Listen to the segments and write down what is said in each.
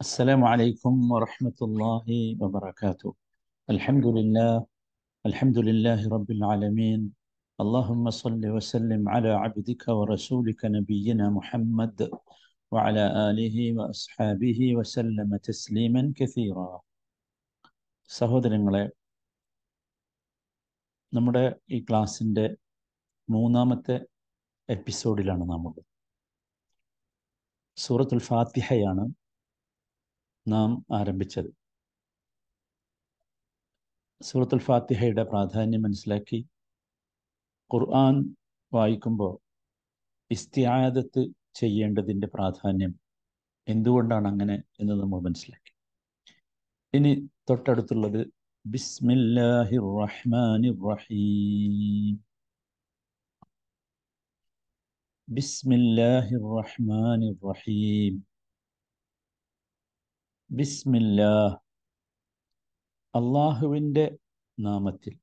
السلام عليكم ورحمة الله وبركاته الحمد لله الحمد لله رب العالمين اللهم صل وسلم على عبدك ورسولك نبينا محمد وعلى آله وأصحابه وسلم تسليما كثيرا സഹോദരങ്ങളെ നമ്മുടെ ഈ ക്ലാസ്സിൻ്റെ മൂന്നാമത്തെ എപ്പിസോഡിലാണ് നാമുള്ളത് സൂറത്തുൽ ഫാത്തിഹയാണ് നാം ആരംഭിച്ചത്. സൂറത്തുൽ ഫാത്തിഹയുടെ പ്രാധാന്യം മനസ്സിലാക്കി. ഖുർആൻ വായിക്കുമ്പോൾ ഇസ്തിയാദത്ത് ചെയ്യേണ്ടതിന്റെ പ്രാധാന്യം എന്തുകൊണ്ടാണ് അങ്ങനെ എന്ന് നമ്മൾ മനസ്സിലാക്കി. ഇനി തൊട്ടടുത്തുള്ളത് ബിസ്മില്ലാഹിർ റഹ്മാനിർ റഹീം ബിസ്മില്ലാഹിർ റഹ്മാനിർ റഹീം ബിസ്മില്ലാ അള്ളാഹുവിന്റെ നാമത്തിൽ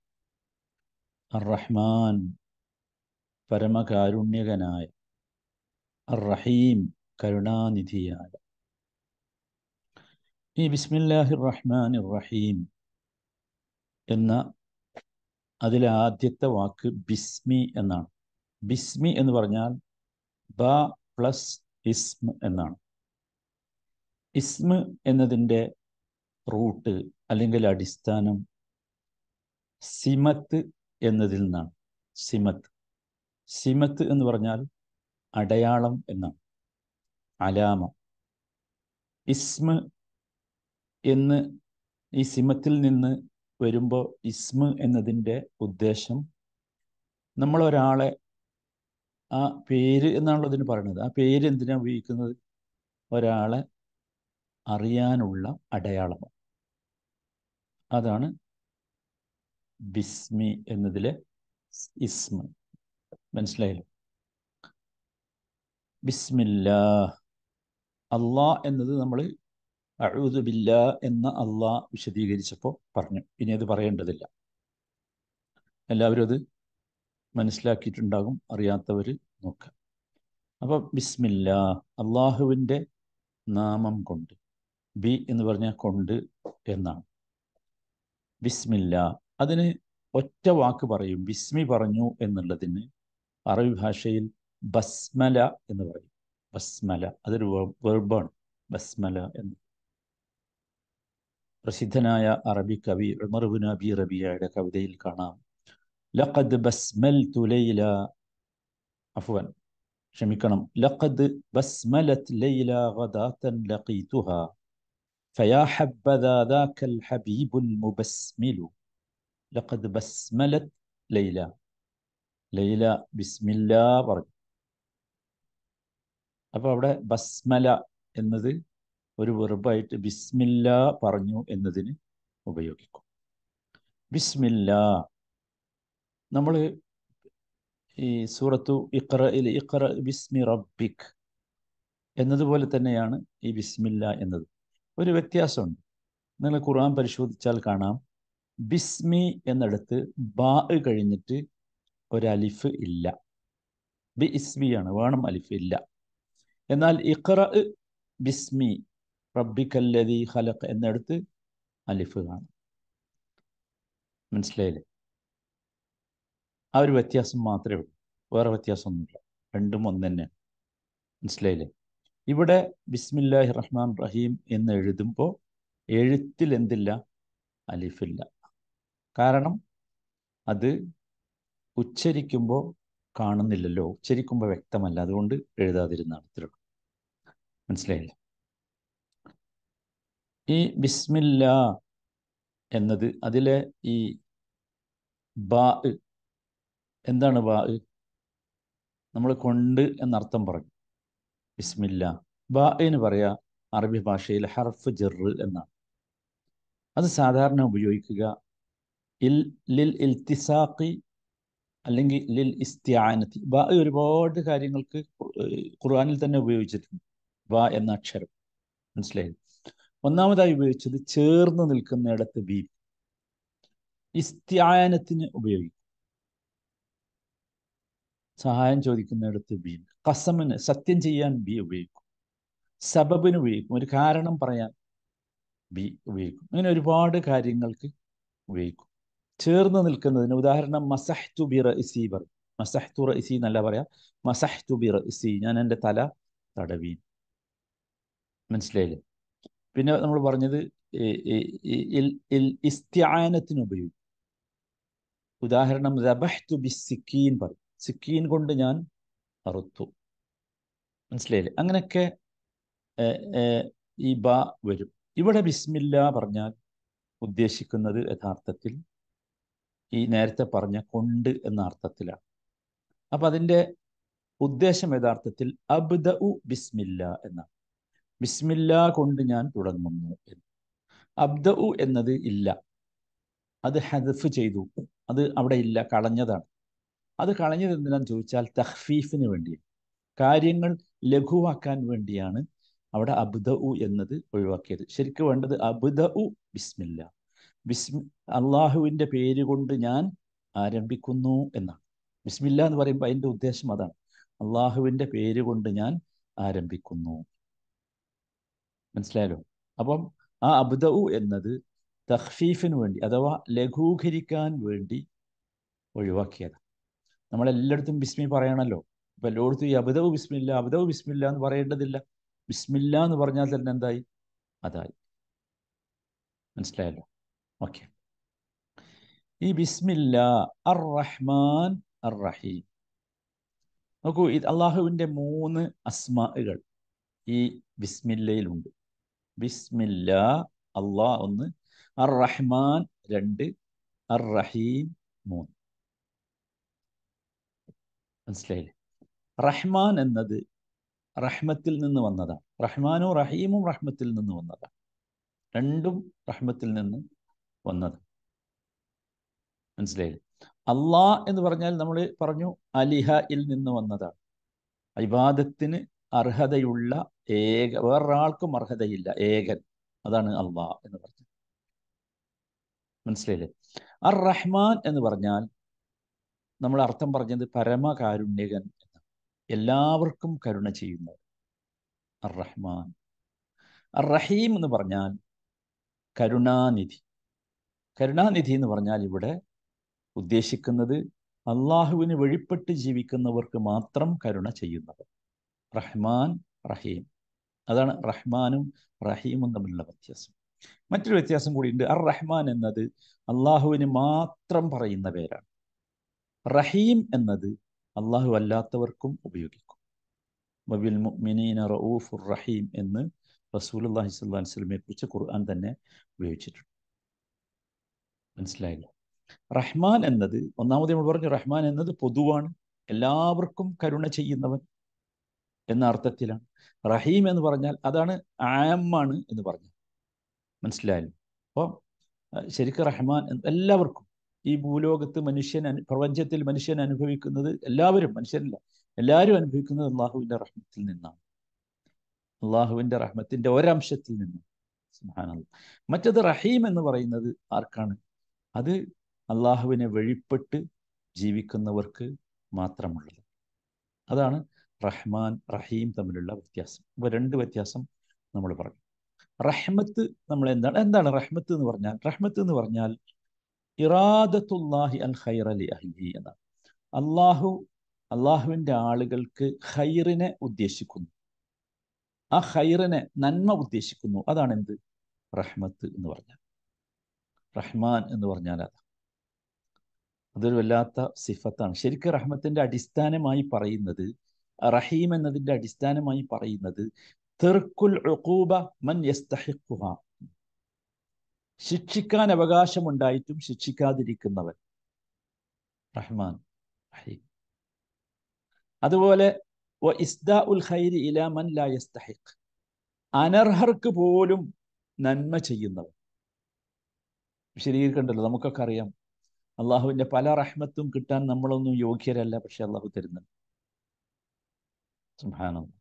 അർറഹ്മാൻ പരമകാരുണ്യകനായ അർറഹീം കരുണാനിധിയായ. ഈ ബിസ്മില്ലാഹി റഹ്മാൻ റഹീം എന്ന അതിലെ ആദ്യത്തെ വാക്ക് ബിസ്മി എന്നാണ്. ബിസ്മി എന്ന് പറഞ്ഞാൽ ബ പ്ലസ് ഇസ്മ എന്നാണ്. ഇസ്മ എന്നതിന്റെ റൂട്ട് അല്ലെങ്കിൽ അടിസ്ഥാനം സിമത്ത് എന്നതിൽ നിന്നാണ്. സിമത്ത് സിമത്ത് എന്ന് പറഞ്ഞാൽ അടയാളം എന്നാണ്. അലാമ. ഇസ്മ എന്ന് ഈ സിമത്തിൽ നിന്ന് വരുമ്പോൾ ഇസ്മ എന്നതിന്റെ ഉദ്ദേശം നമ്മളൊരാളെ ആ പേര് എന്നാണല്ലോ അതിന് പറയുന്നത്. ആ പേര് എന്തിനാണ് ഉപയോഗിക്കുന്നത്? ഒരാളെ അറിയാനുള്ള അടയാളമാണ് അതാണ് ബിസ്മി എന്നതിലെ ഇസ്മ. മനസ്സിലായല്ലോ? ബിസ്മില്ല അള്ളാ എന്നത് നമ്മൾ അഴുതുബില്ല എന്ന അള്ളാ വിശദീകരിച്ചപ്പോൾ പറഞ്ഞു. ഇനി അത് പറയേണ്ടതില്ല. എല്ലാവരും അത് മനസ്സിലാക്കിയിട്ടുണ്ടാകും അറിയാത്തവർ നോക്കുക. അപ്പോൾ ബിസ്മില്ല അള്ളാഹുവിന്റെ നാമം കൊണ്ട്. ബി എന്ന് പറഞ്ഞാൽ കൊണ്ട് എന്നാണ്. ബിസ്മില്ല. അതിന് ഒറ്റ വാക്ക് പറയും. ബിസ്മി പറഞ്ഞു എന്നുള്ളതിന് അറബി ഭാഷയിൽ ബസ്മല എന്ന് പറയും. ബസ്മല. അതൊരു വെർബാണ് ബസ്മല എന്ന്. പ്രസിദ്ധനായ അറബി കവി ഉമർബുൻ അബി റബിയയുടെ കവിതയിൽ കാണാം. ലഖദ് ബസ്മൽ തുലൈല അഫ്വൻ. ക്ഷമിക്കണം. ലഖദ് ബസ്മലത് ലൈല ഗദാതൻ ലഖീതുഹ. فيا حبذا ذاك الحبيب المبسمل لقد بسملت ليلى ലൈല ബിസ്മില്ല പറഞ്ഞു അപ്പോൾ അവിടെ ബസ്മല എന്നത് ഒരു വെറുബായിട്ട് ബിസ്മില്ല പറഞ്ഞു എന്നതിന് ഉപയോഗിക്കും ബിസ്മില്ല നമ്മൾ ഈ സൂറത്തു ഇഖറ ഇഖറ ബിസ്മി റബ്ബിക് എന്നതുപോലെ തന്നെയാണ് ഈ ബിസ്മില്ല എന്നത് ഒരു വ്യത്യാസമുണ്ട്. നിങ്ങൾ ഖുർആൻ പരിശോധിച്ചാൽ കാണാം. ബിസ്മി എന്നിടത്ത് ബാ കഴിഞ്ഞിട്ട് ഒരലിഫ് ഇല്ല. ബി ആണ് വേണം അലിഫ് ഇല്ല. എന്നാൽ ഇഖറ ബിസ്മി റബ്ബിക്കല്ലതി ഖലഖ് എന്നിടത്ത് അലിഫ് കാണും. മനസ്സിലായില്ലേ? ആ ഒരു വ്യത്യാസം മാത്രമേ ഉള്ളൂ. വേറെ വ്യത്യാസമൊന്നുമില്ല. രണ്ടും ഒന്ന് തന്നെയാണ് മനസ്സിലായില്ലേ? ഇവിടെ ബിസ്മില്ലാഹി റഹ്മാൻ റഹീം എന്ന് എഴുതുമ്പോൾ എഴുത്തിൽ എന്തില്ല? അലിഫില്ല. കാരണം അത് ഉച്ചരിക്കുമ്പോൾ കാണുന്നില്ലല്ലോ. ഉച്ചരിക്കുമ്പോൾ വ്യക്തമല്ല. അതുകൊണ്ട് എഴുതാതിരുന്നാണ് ഇത്രയുള്ളൂ മനസ്സിലായില്ല? ഈ ബിസ്മില്ല എന്നത് അതിലെ ഈ ബാ എന്താണ് ബാ നമ്മൾ കൊണ്ട് എന്നർത്ഥം പറഞ്ഞു ബിസ്മില്ല. ബാ എന്ന് പറയാ അറബി ഭാഷയിൽ ഹർഫ് ജെറ് എന്നാണ്. അത് സാധാരണ ഉപയോഗിക്കുക. ഇൽ ലിൽ ഇൽത്തിസാഖി അല്ലെങ്കിൽ ലിൽ ഇസ്ത്യാനത്തി. ബാ ഒരുപാട് കാര്യങ്ങൾക്ക് ഖുർആാനിൽ തന്നെ ഉപയോഗിച്ചിട്ടുണ്ട്. ബാ എന്ന അക്ഷരം. മനസ്സിലായി? ഒന്നാമതായി ഉപയോഗിച്ചത് ചേർന്ന് നിൽക്കുന്നിടത്ത് ബി. ഇസ്ത്യാനത്തിന് ഉപയോഗിക്കും. സഹായം ചോദിക്കുന്നിടത്ത് ബി കസമിന് സത്യം ചെയ്യാൻ ബി ഉപയോഗിക്കും. സബബിന് ഉപയോഗിക്കും. ഒരു കാരണം പറയാൻ ബി ഉപയോഗിക്കും. അങ്ങനെ ഒരുപാട് കാര്യങ്ങൾക്ക് ഉപയോഗിക്കും. ചേർന്ന് നിൽക്കുന്നതിന് ഉദാഹരണം മസഹ്തു ബി ഇസി പറയും മസഹ്തു ഇസി എന്നല്ല പറയാം. മസഹ്തു ബി ഇസി. ഞാൻ എന്റെ തല തടവി. മനസ്സിലായില്ലേ? പിന്നെ നമ്മൾ പറഞ്ഞത് ഇസ്ത്യാനത്തിന് ഉപയോഗിക്കും. ഉദാഹരണം റബഹ്തു ബി സിക്കീൻ പറയും. സിക്കീൻ കൊണ്ട് ഞാൻ അറുത്തു. മനസ്സിലായില്ലേ? അങ്ങനെയൊക്കെ ഈ ബ വരും. ഇവിടെ ബിസ്മില്ല പറഞ്ഞാൽ ഉദ്ദേശിക്കുന്നത് യഥാർത്ഥത്തിൽ ഈ നേരത്തെ പറഞ്ഞ കൊണ്ട് എന്ന അർത്ഥത്തിലാണ്. അപ്പം അതിന്റെ ഉദ്ദേശം യഥാർത്ഥത്തിൽ അബ്ദ ഉ ബിസ്മില്ല എന്നാണ്. ബിസ്മില്ല കൊണ്ട് ഞാൻ തുടങ്ങുന്നു എന്ന്. അബ്ദ ഉ എന്നത് ഇല്ല. അത് ഹദഫ് ചെയ്തു. അത് അവിടെ ഇല്ല കളഞ്ഞതാണ്. അത് കളഞ്ഞത് എന്തിനാന്ന് ചോദിച്ചാൽ തഹ്ഫീഫിന് വേണ്ടി. കാര്യങ്ങൾ ലഘുവാക്കാൻ വേണ്ടിയാണ് അവിടെ അബ്ദ ഉ എന്നത് ഒഴിവാക്കിയത്. ശരിക്കും വേണ്ടത് അബ്ദ ഉ ബിസ്മില്ല. ബിസ്മി അള്ളാഹുവിന്റെ പേര് കൊണ്ട് ഞാൻ ആരംഭിക്കുന്നു എന്നാണ്. ബിസ്മില്ല എന്ന് പറയുമ്പോൾ അതിന്റെ ഉദ്ദേശം അതാണ്. അള്ളാഹുവിന്റെ പേര് കൊണ്ട് ഞാൻ ആരംഭിക്കുന്നു. മനസ്സിലായല്ലോ? അപ്പം ആ അബ്ദ ഉ എന്നത് തഹ്ഫീഫിന് വേണ്ടി അഥവാ ലഘൂകരിക്കാൻ വേണ്ടി ഒഴിവാക്കിയതാണ്. നമ്മളെല്ലായിടത്തും ബിസ്മി പറയണമല്ലോ അപ്പം എല്ലായിടത്തും ഈ അബുദവ് ബിസ്മില്ല അബുദവ് ബിസ്മില്ല എന്ന് പറയേണ്ടതില്ല. ബിസ്മില്ല എന്ന് പറഞ്ഞാൽ തന്നെ എന്തായി? അതായി. മനസ്സിലായല്ലോ? ഓക്കെ. ഈ ബിസ്മില്ല അർ റഹ്മാൻ അർ റഹീം നോക്കൂ ഇത് അള്ളാഹുവിന്റെ മൂന്ന് അസ്മാകൾ ഈ ബിസ്മില്ലയിലുണ്ട്. ബിസ്മില്ല അള്ളാഹ് ഒന്ന് അർ റഹ്മാൻ രണ്ട് അർ റഹീം മൂന്ന്. മനസ്സിലായില്ലേ? റഹ്മാൻ എന്നത് റഹ്മത്തിൽ നിന്ന് വന്നതാണ്. റഹ്മാനും റഹീമും റഹ്മത്തിൽ നിന്ന് വന്നതാണ്. രണ്ടും റഹ്മത്തിൽ നിന്ന് വന്നത് മനസ്സിലായില്ലേ? അള്ളാ എന്ന് പറഞ്ഞാൽ നമ്മൾ പറഞ്ഞു അലിഹയിൽ നിന്ന് വന്നതാണ്. ഇബാദത്തിന് അർഹതയുള്ള ഏക വേറൊരാൾക്കും അർഹതയില്ല ഏകൻ. അതാണ് അള്ളാ എന്ന് പറഞ്ഞത്. മനസ്സിലായില്ലേ? അർ റഹ്മാൻ എന്ന് പറഞ്ഞാൽ നമ്മൾ അർത്ഥം പറഞ്ഞത് പരമകാരുണ്യകൻ എല്ലാവർക്കും കരുണ ചെയ്യുന്നത് അർ റഹ്മാൻ അർ റഹീം എന്ന് പറഞ്ഞാൽ കരുണാനിധി. കരുണാനിധി എന്ന് പറഞ്ഞാൽ ഇവിടെ ഉദ്ദേശിക്കുന്നത് അള്ളാഹുവിന് വഴിപ്പെട്ട് ജീവിക്കുന്നവർക്ക് മാത്രം കരുണ ചെയ്യുന്നവർ റഹ്മാൻ റഹീം. അതാണ് റഹ്മാനും റഹീമും തമ്മിലുള്ള വ്യത്യാസം. മറ്റൊരു വ്യത്യാസം കൂടിയുണ്ട്. അർ റഹ്മാൻ എന്നത് അള്ളാഹുവിന് മാത്രം പറയുന്ന പേരാണ്. റഹീം എന്നത് അള്ളാഹു അല്ലാത്തവർക്കും ഉപയോഗിക്കും. മുഅ്മിനീന റഊഫുർ റഹീം എന്ന് റസൂലുള്ളാഹി സ്വല്ലല്ലാഹി വസല്ലമയെ കുറിച്ച് ഖുർആൻ തന്നെ ഉപയോഗിച്ചിട്ടുണ്ട്. മനസ്സിലായല്ലോ? റഹ്മാൻ എന്നത് ഒന്നാമത് നമ്മൾ പറഞ്ഞു റഹ്മാൻ എന്നത് പൊതുവാണ്. എല്ലാവർക്കും കരുണ ചെയ്യുന്നവൻ എന്ന അർത്ഥത്തിലാണ്. റഹീം എന്ന് പറഞ്ഞാൽ അതാണ് ആമാണ് എന്ന് പറഞ്ഞു മനസ്സിലായല്ലോ? അപ്പോൾ ശരിക്കും റഹ്മാൻ എല്ലാവർക്കും ഈ ഭൂലോകത്ത് മനുഷ്യൻ പ്രപഞ്ചത്തിൽ മനുഷ്യൻ അനുഭവിക്കുന്നത് എല്ലാവരും മനുഷ്യരല്ല എല്ലാവരും അനുഭവിക്കുന്നത് അള്ളാഹുവിന്റെ റഹ്മത്തിൽ നിന്നാണ്. അള്ളാഹുവിന്റെ റഹ്മത്തിന്റെ ഒരംശത്തിൽ നിന്ന്. മറ്റത് റഹീം എന്ന് പറയുന്നത് ആർക്കാണ്? അത് അള്ളാഹുവിനെ വഴിപ്പെട്ട് ജീവിക്കുന്നവർക്ക് മാത്രമുള്ളത്. അതാണ് റഹ്മാൻ റഹീം തമ്മിലുള്ള വ്യത്യാസം. ഇപ്പൊ രണ്ട് വ്യത്യാസം നമ്മൾ പറഞ്ഞു. റഹ്മത്ത് നമ്മൾ എന്താണ് എന്താണ് റഹ്മത്ത് എന്ന് പറഞ്ഞാൽ റഹ്മത്ത് എന്ന് പറഞ്ഞാൽ ഇറാദത്തുല്ലാഹി അൽ ഖൈർ അലി അഹ്ലി എന്നാണ്. അള്ളാഹു അള്ളാഹുവിന്റെ ആളുകൾക്ക് ഖൈറിനെ ഉദ്ദേശിക്കുന്നു. ആ ഖൈറിനെ നന്മ ഉദ്ദേശിക്കുന്നു. അതാണ് എന്ത് റഹ്മത്ത് എന്ന് പറഞ്ഞാൽ. റഹ്മാൻ എന്ന് പറഞ്ഞാൽ അതാ. അതൊരു വല്ലാത്ത സിഫത്താണ്. ശരിക്കും റഹ്മത്തിന്റെ അടിസ്ഥാനമായി പറയുന്നത് റഹീം എന്നതിന്റെ അടിസ്ഥാനമായി പറയുന്നത് തെർക്കുൽ മൻ യസ്തഹിഖുഹ. ശിക്ഷിക്കാൻ അവകാശമുണ്ടായിട്ടും ശിക്ഷിക്കാതിരിക്കുന്നവൻ. റഹ്മാൻ റഹീം. അതുപോലെ അനർഹർക്ക് പോലും നന്മ ചെയ്യുന്നവൻ. വിശദീകരിക്കണ്ടല്ലോ നമുക്കൊക്കെ അറിയാം. അള്ളാഹുവിന്റെ പല റഹ്മത്തും കിട്ടാൻ നമ്മളൊന്നും യോഗ്യരല്ല പക്ഷെ അള്ളാഹു തരുന്നുണ്ട്. സുഹാനം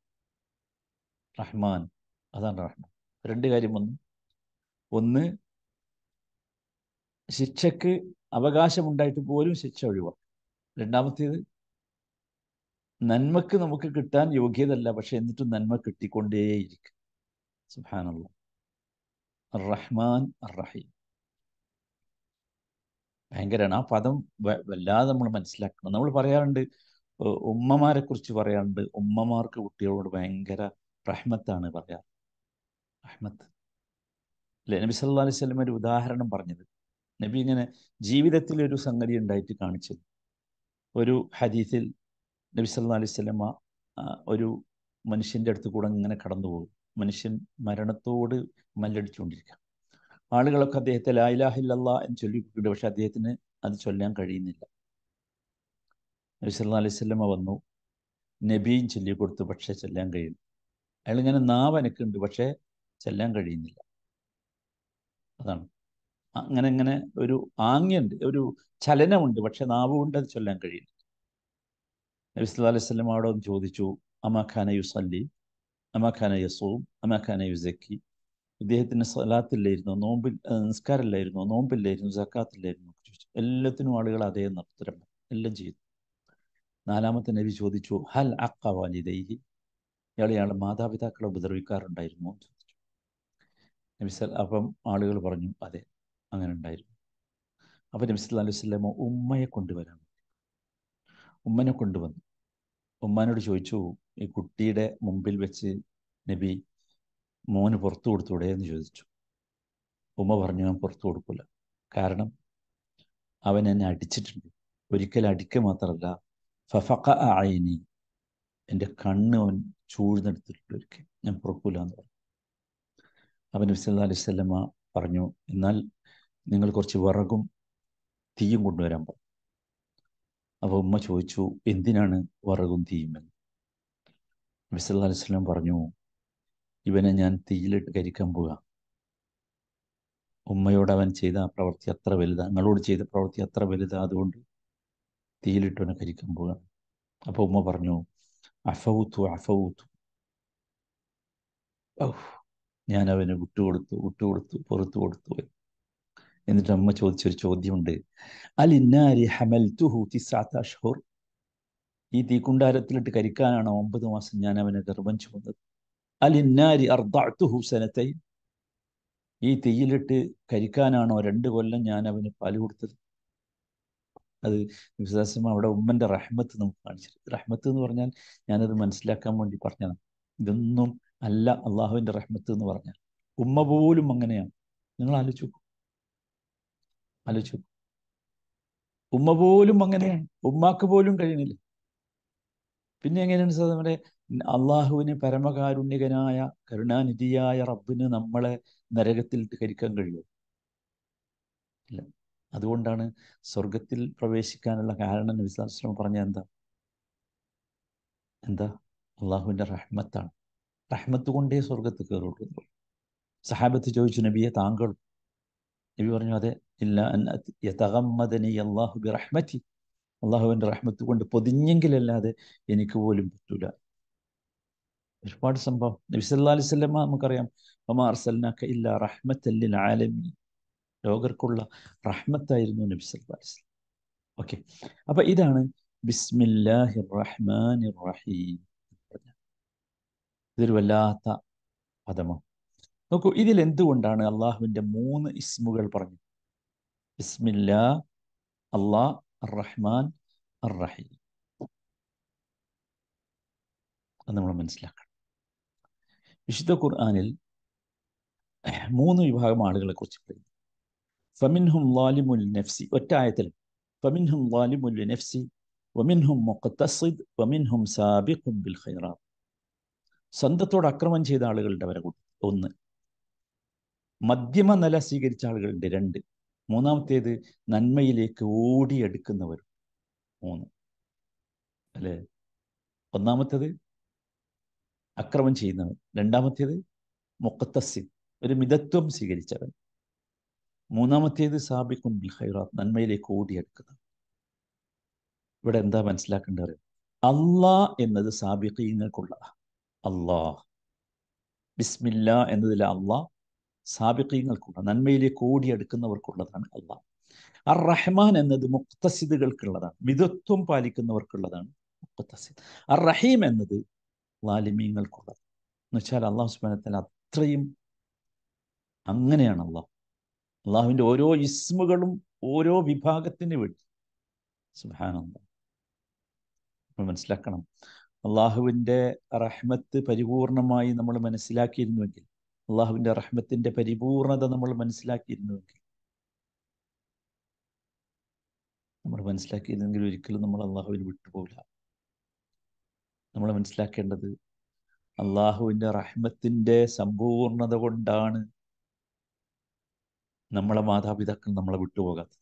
റഹ്മാൻ അതാണ് റഹ്മാൻ രണ്ട് കാര്യം ഒന്ന്. ഒന്ന് ശിക്ഷക്ക് അവകാശമുണ്ടായിട്ട് പോലും ശിക്ഷ ഒഴിവാക്കും. രണ്ടാമത്തേത് നന്മക്ക് നമുക്ക് കിട്ടാൻ യോഗ്യതല്ല പക്ഷെ എന്നിട്ടും നന്മ കിട്ടിക്കൊണ്ടേയിരിക്കും. സുഹാനുള്ള റഹ്മാൻ റഹീം ഭയങ്കരമാണ് ആ പദം വല്ലാതെ നമ്മൾ മനസ്സിലാക്കണം. നമ്മൾ പറയാറുണ്ട് ഉമ്മമാരെ കുറിച്ച് പറയാറുണ്ട്. ഉമ്മമാർക്ക് കുട്ടികളോട് ഭയങ്കര റഹ്മത്താണ് പറയാറ്. റഹ്മത്ത്. അല്ലെ? നബി സല്ലാ അലൈഹി സ്വലം ഒരു ഉദാഹരണം പറഞ്ഞത്. നബി ഇങ്ങനെ ജീവിതത്തിൽ ഒരു സംഗതി ഉണ്ടായിട്ട് കാണിച്ചത്. ഒരു ഹദീസിൽ നബി സല്ലാ അലൈഹി സ്വലമ ഒരു മനുഷ്യന്റെ അടുത്ത് കൂടെ ഇങ്ങനെ കടന്നു പോകും. മനുഷ്യൻ മരണത്തോട് മല്ലടിച്ചുകൊണ്ടിരിക്കുക. ആളുകളൊക്കെ അദ്ദേഹത്തെ ലായിലാഹില്ല എന്ന് ചൊല്ലിയിട്ടുണ്ട് പക്ഷെ അദ്ദേഹത്തിന് അത് ചൊല്ലാൻ കഴിയുന്നില്ല. നബി സല്ലാ അലൈഹി സ്വലമ വന്നു. നബിയും ചൊല്ലിക്കൊടുത്തു. പക്ഷേ ചൊല്ലാൻ കഴിയുന്നു അയാൾ ഇങ്ങനെ നാവ് അനക്കുണ്ട് പക്ഷേ ചെല്ലാൻ കഴിയുന്നില്ല. അതാണ്. അങ്ങനെ അങ്ങനെ ഒരു ആംഗ്യമുണ്ട് ഒരു ചലനമുണ്ട്. പക്ഷെ നാവ് കൊണ്ട് അത് ചൊല്ലാൻ കഴിയില്ല. നബി സല്ലാ അലൈഹി സ്വലം അവിടെ ചോദിച്ചു അമാഖാന യുസല്ലി? അമാഖാന യസൂം? അമാഖാന യുസക്കി? ഇദ്ദേഹത്തിന് സലാത്തില്ലായിരുന്നു നോമ്പിൽ നിസ്കാരമില്ലായിരുന്നു നോമ്പില്ലായിരുന്നു സക്കാത്തില്ലായിരുന്നു ചോദിച്ചു. എല്ലാത്തിനും ആളുകൾ അതേ നർത്തരം എല്ലാം ചെയ്തു. നാലാമത്തെ നബി ചോദിച്ചു ഹൽ അക്ക വാലിദൈഹി? ഇയാൾ ഇയാളുടെ മാതാപിതാക്കളെ ഉപദ്രവിക്കാറുണ്ടായിരുന്നു ചോദിച്ചു. നബി സൽ അപ്പം ആളുകൾ പറഞ്ഞു അതെ. അങ്ങനെ ഉണ്ടായിരുന്നു അപ്പം നബി അലൈഹി സ്വലമ ഉമ്മയെ കൊണ്ടുവരാൻ ഉമ്മനെ കൊണ്ടുവന്നു. ഉമ്മാനോട് ചോദിച്ചു ഈ കുട്ടിയുടെ മുമ്പിൽ വെച്ച് നബി മോന് പുറത്തു കൊടുത്തൂടെ? എന്ന് ചോദിച്ചു. ഉമ്മ പറഞ്ഞു ഞാൻ പുറത്തു കൊടുക്കില്ല കാരണം അവൻ എന്നെ അടിച്ചിട്ടുണ്ട്. ഒരിക്കൽ അടിക്കുക മാത്രമല്ല ഫഫക്ക ആയിനി എന്റെ കണ്ണ് അവൻ ചൂഴ്ന്നെടുത്തിട്ടുണ്ട് ഒരിക്കൽ ഞാൻ പുറക്കൂല എന്ന് പറഞ്ഞു. അവൻ നബ്സല്ലാ അലൈഹി സ്വലമ പറഞ്ഞു എന്നാൽ നിങ്ങൾ കുറച്ച് വിറകും തീയും കൊണ്ടുവരാൻ പറഞ്ഞു അപ്പോൾ ഉമ്മ ചോദിച്ചു എന്തിനാണ് വിറകും തീയും എന്ന്? നബ്സല്ലാ പറഞ്ഞു ഇവനെ ഞാൻ തീയിലിട്ട് കരിക്കാൻ പോവുക ഉമ്മയോട് അവൻ ചെയ്ത ആ പ്രവൃത്തി അത്ര വലുതാണ് നിങ്ങളോട് ചെയ്ത പ്രവൃത്തി അത്ര വലുതാണ് അതുകൊണ്ട് തീയിലിട്ട് അവനെ കരിക്കാൻ പോവുക അപ്പോൾ ഉമ്മ പറഞ്ഞു അഫൗത്തു അഫൗത്തു. ഞാൻ അവന് വിട്ടുകൊടുത്തു വിട്ടുകൊടുത്തു പുറത്തു കൊടുത്തു എന്നിട്ട് അമ്മ ചോദിച്ചൊരു ചോദ്യമുണ്ട്. അലിന്നാരി ഹമൽ തുഹു തിസാത്ത അഷ്ഹുർ. ഈ തീക്കുണ്ടാരത്തിലിട്ട് കരിക്കാനാണ് ഒമ്പത് മാസം ഞാൻ അവനെ ഗർഭം ചുമന്നത്. അലിന്നാരി അർദ്ദഅ്തുഹു സനത്തൈ ഈ തീയിലിട്ട് കരിക്കാനാണോ രണ്ട് കൊല്ലം ഞാൻ അവന് പാൽ കൊടുത്തത്? അത് വിശ്വാസം അവിടെ ഉമ്മന്റെ റഹ്മത്ത് നമുക്ക് കാണിച്ചിരുന്നു. റഹ്മത്ത് എന്ന് പറഞ്ഞാൽ ഞാനത് മനസ്സിലാക്കാൻ വേണ്ടി പറഞ്ഞതാണ്. ഇതൊന്നും അല്ല അള്ളാഹുവിന്റെ റഹ്മത്ത് എന്ന് പറഞ്ഞാൽ. ഉമ്മ പോലും അങ്ങനെയാണ്. നിങ്ങൾ ആലോചിച്ചു ആലോചിച്ചു. ഉമ്മ പോലും അങ്ങനെ ഉമ്മാക്ക് പോലും കഴിയുന്നില്ല. പിന്നെ എങ്ങനെയാണ് നമ്മുടെ അള്ളാഹുവിന് പരമകാരുണ്യകനായ കരുണാനിധിയായ റബ്ബിന് നമ്മളെ നരകത്തിൽ കരിക്കാൻ കഴിയുമോ? ഇല്ല. അതുകൊണ്ടാണ് സ്വർഗത്തിൽ പ്രവേശിക്കാനുള്ള കാരണം വിശ്വാസം പറഞ്ഞ എന്താ? എന്താ? അള്ളാഹുവിന്റെ റഹ്മത്താണ്. റഹ്മത്ത് കൊണ്ടേ സ്വർഗത്ത് കയറുള്ളൂ. സഹാബത്ത് ചോദിച്ചു നബിയെ താങ്കൾ? നബി പറഞ്ഞു അതെ. ഇല്ല അള്ളാഹു ബി അള്ളാഹുവിന്റെ റഹ്മത്ത് കൊണ്ട് പൊതിഞ്ഞെങ്കിലല്ലാതെ എനിക്ക് പോലും പറ്റൂല. ഒരുപാട് സംഭവം. നബിസല്ലാ അലൈഹി നമുക്കറിയാം. ഒമാ അർസൽനാക്ക ഇല്ല റഹ്മത്തല്ലിൽ ആലമി ലോകർക്കുള്ള റഹ്മത്തായിരുന്നു നബിസല്ലാ അലൈഹി ഓക്കെ. അപ്പൊ ഇതാണ് ബിസ്മില്ലാഹി റഹ്മാൻ റഹീം ഇതൊരു വല്ലാത്ത പദമാണ്. നോക്കൂ ഇതിൽ എന്തുകൊണ്ടാണ് അള്ളാഹുവിന്റെ മൂന്ന് ഇസ്മുകൾ പറഞ്ഞത്? ബിസ്മില്ലാ അള്ളാ റഹ്മാൻ റഹീം അത് നമ്മൾ മനസ്സിലാക്കണം. വിശുദ്ധ ഖുർആാനിൽ മൂന്ന് വിഭാഗം ആളുകളെ കുറിച്ച് പറയുന്നു. ഫമിൻഹും ലാലിമുൽ നഫ്സി ഒറ്റ ആയത്തിൽ. ഫമിൻഹും ലാലിമുൽ നഫ്സി വമിൻഹും മൊക്കത്തസിദ് വമിൻഹും സാബിഖും ബിൽ ഖൈറാത്ത് സ്വന്തത്തോട് അക്രമം ചെയ്ത ആളുകളുടെ വരെ ഒന്ന്. മധ്യമ നില സ്വീകരിച്ച ആളുകളുണ്ട്. രണ്ട്. മൂന്നാമത്തേത് നന്മയിലേക്ക് ഓടിയെടുക്കുന്നവർ മൂന്ന്. അല്ലേ? ഒന്നാമത്തേത് അക്രമം ചെയ്യുന്നവൻ. രണ്ടാമത്തേത് മുക്കത്തസിൻ ഒരു മിതത്വം സ്വീകരിച്ചവൻ. മൂന്നാമത്തേത് സാബിക്കും ബിൽ നന്മയിലേക്ക് ഓടിയെടുക്കുന്നവൻ. ഇവിടെ എന്താ മനസ്സിലാക്കേണ്ടത് അള്ളാ എന്നത് സാബിക്കുള്ള അള്ളാഹ് ബിസ്മില്ല എന്നതിലെ അള്ളാഹ് സാബിഖീങ്ങൾക്കുള്ള നന്മയിലേക്ക് ഓടിയെടുക്കുന്നവർക്കുള്ളതാണ് അള്ളാഹ്. അർ റഹ്മാൻ എന്നത് മുക്തസിദുകൾക്കുള്ളതാണ് മിതത്വം പാലിക്കുന്നവർക്കുള്ളതാണ് മുക്തസിദ് അർ റഹീം എന്നത് ലാലിമീങ്ങൾക്കുള്ളത് എന്ന് വെച്ചാൽ അള്ളാഹു സുബാനത്തിൽ അത്രയും അങ്ങനെയാണ് അള്ളാഹു. അള്ളാഹുവിന്റെ ഓരോ ഇസ്മുകളും ഓരോ വിഭാഗത്തിന് വേണ്ടി. സുഹാനന്ദ മനസ്സിലാക്കണം. അള്ളാഹുവിന്റെ റഹ്മത്ത് പരിപൂർണമായി നമ്മൾ മനസ്സിലാക്കിയിരുന്നുവെങ്കിൽ അള്ളാഹുവിന്റെ റഹ്മത്തിന്റെ പരിപൂർണത നമ്മൾ മനസ്സിലാക്കിയിരുന്നുവെങ്കിൽ നമ്മൾ മനസ്സിലാക്കിയിരുന്നെങ്കിൽ ഒരിക്കലും നമ്മൾ അള്ളാഹുവിന് വിട്ടുപോകില്ല നമ്മൾ മനസ്സിലാക്കേണ്ടത് അള്ളാഹുവിന്റെ റഹ്മത്തിന്റെ സമ്പൂർണത കൊണ്ടാണ് നമ്മളെ മാതാപിതാക്കൾ നമ്മളെ വിട്ടുപോകാത്തത്.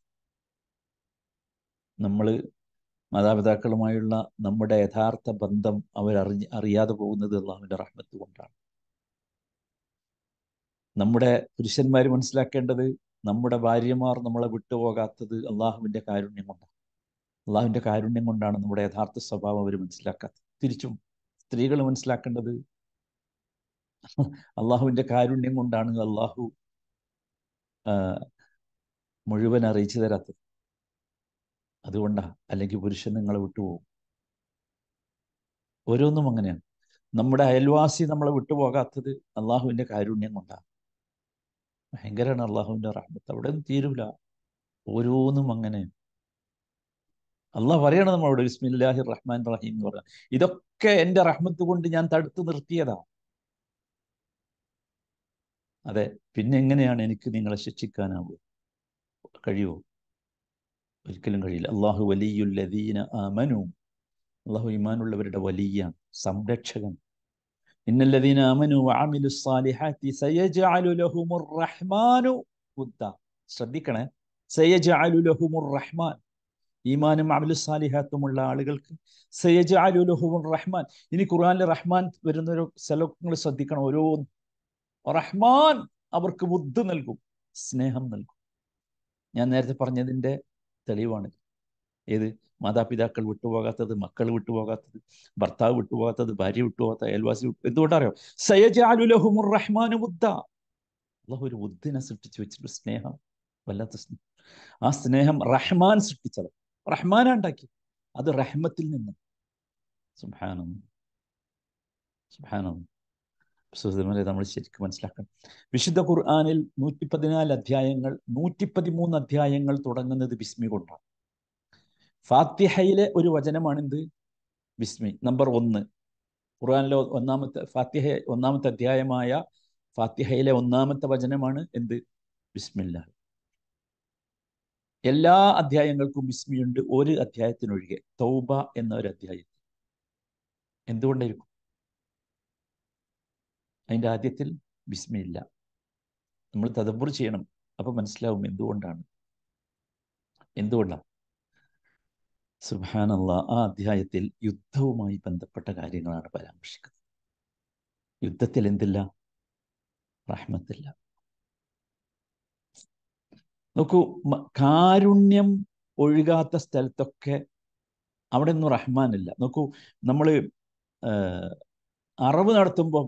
നമ്മൾ മാതാപിതാക്കളുമായുള്ള നമ്മുടെ യഥാർത്ഥ ബന്ധം അവരറിഞ്ഞ് അറിയാതെ പോകുന്നത് അള്ളാഹുവിന്റെ റഹ്മത്ത് കൊണ്ടാണ്. നമ്മുടെ പുരുഷന്മാർ മനസ്സിലാക്കേണ്ടത് നമ്മുടെ ഭാര്യമാർ നമ്മളെ വിട്ടുപോകാത്തത് അള്ളാഹുവിന്റെ കാരുണ്യം കൊണ്ടാണ് അള്ളാഹുവിന്റെ കാരുണ്യം കൊണ്ടാണ് നമ്മുടെ യഥാർത്ഥ സ്വഭാവം അവർ മനസ്സിലാക്കാത്തത്. തിരിച്ചും സ്ത്രീകൾ മനസ്സിലാക്കേണ്ടത് അള്ളാഹുവിന്റെ കാരുണ്യം കൊണ്ടാണ് അള്ളാഹു മുഴുവൻ അറിയിച്ചു തരാത്തത്. അതുകൊണ്ടാണ് അല്ലെങ്കിൽ പുരുഷൻ നിങ്ങളെ വിട്ടുപോകും. ഓരോന്നും അങ്ങനെയാണ്. നമ്മുടെ അയൽവാസി നമ്മളെ വിട്ടുപോകാത്തത് അള്ളാഹുവിന്റെ കാരുണ്യം കൊണ്ടാണ്. ഭയങ്കരമാണ് അള്ളാഹുവിന്റെ റഹ്മത്ത്. അവിടെ ഒന്നും തീരൂല. ഓരോന്നും അങ്ങനെ. അള്ളാഹ് പറയണം നമ്മളോട് ബിസ്മില്ലാഹി റഹ്മാൻ റഹീം എന്ന് പറഞ്ഞാൽ. ഇതൊക്കെ എന്റെ റഹ്മത്ത് കൊണ്ട് ഞാൻ തടുത്തു നിർത്തിയതാ. അതെ പിന്നെ എങ്ങനെയാണ് എനിക്ക് നിങ്ങളെ ശിക്ഷിക്കാനാവുക? കഴിയുമോ? ഒരിക്കലും കഴിയില്ല. അള്ളാഹു വലിയുല്ലദീന ആമനു. അള്ളാഹു ഇമാനുള്ളവരുടെ വലിയ സംരക്ഷകൻ. ഇന്നല്ലദീന ആമനു വഅമിലു സ്സാലിഹാത്തി സയജഅലു ലഹുമുർ റഹ്മാനു ബുദ്ധ ശ്രദ്ധിക്കണേ. സയജഅലു ലഹുമുർ റഹ്മാൻ. ഈമാനും അമലു സാലിഹാത്തുമുള്ള ആളുകൾക്ക് സയജഅലു ലഹുമുർ റഹ്മാൻ. ഇനി ഖുർആനിൽ റഹ്മാൻ വരുന്ന ഒരു സ്ഥലങ്ങൾ ശ്രദ്ധിക്കണം. ഓരോ റഹ്മാൻ അവർക്ക് ബുദ്ധി നൽകും സ്നേഹം നൽകും. ഞാൻ നേരത്തെ പറഞ്ഞതിന്റെ തെളിവാണ് ഏത്? മാതാപിതാക്കൾ വിട്ടുപോകാത്തത് മക്കൾ വിട്ടുപോകാത്തത് ഭർത്താവ് വിട്ടുപോകാത്തത് ഭാര്യ വിട്ടുപോകാത്ത അയൽവാസി വിട്ടു എന്തുകൊണ്ടറിയോ സയജാലുലഹുമുർ റഹ്മാനു ബുദ്ധ അള്ളാഹു ഒരു ബുദ്ധിനെ സൃഷ്ടിച്ചു വെച്ചിട്ട് സ്നേഹം വല്ലാത്ത സ്നേഹം ആ സ്നേഹം റഹ്മാൻ സൃഷ്ടിച്ചത്. റഹ്മാന ഉണ്ടാക്കി അത് റഹ്മത്തിൽ നിന്ന്. സുഹാനം സുഹാനം നമ്മൾ ശരിക്കും മനസ്സിലാക്കണം. വിശുദ്ധ ഖുർആാനിൽ നൂറ്റി പതിനാല് അധ്യായങ്ങൾ നൂറ്റി പതിമൂന്ന് അധ്യായങ്ങൾ തുടങ്ങുന്നത് ബിസ്മി കൊണ്ടാണ്. ഫാത്തിഹയിലെ ഒരു വചനമാണ് എന്ത് ബിസ്മി നമ്പർ ഒന്ന്. ഖുർആാനിലെ ഒന്നാമത്തെ ഫാത്തിഹ ഒന്നാമത്തെ അധ്യായമായ ഫാത്തിഹയിലെ ഒന്നാമത്തെ വചനമാണ് എന്ത്? ബിസ്മില്ല എല്ലാ അധ്യായങ്ങൾക്കും ബിസ്മിയുണ്ട്. ഒരു അധ്യായത്തിനൊഴികെ. തൗബ എന്ന ഒരു അധ്യായത്തിൽ എന്തുകൊണ്ടായിരിക്കും? അതിന്റെ ആദ്യത്തിൽ ബിസ്മിയില്ല നമ്മൾ തദബുർ ചെയ്യണം. അപ്പം മനസ്സിലാവും എന്തുകൊണ്ടാണ്. എന്തുകൊണ്ടാണ്? സുബാനല്ല ആ അധ്യായത്തിൽ യുദ്ധവുമായി ബന്ധപ്പെട്ട കാര്യങ്ങളാണ് പരാമർശിക്കുന്നത്. യുദ്ധത്തിൽ എന്തില്ല? റഹ്മത്തില്ല. നോക്കൂ കാരുണ്യം ഒഴുകാത്ത സ്ഥലത്തൊക്കെ അവിടെ ഒന്നും റഹ്മാനില്ല. നോക്കൂ നമ്മൾ അറവ് നടത്തുമ്പോൾ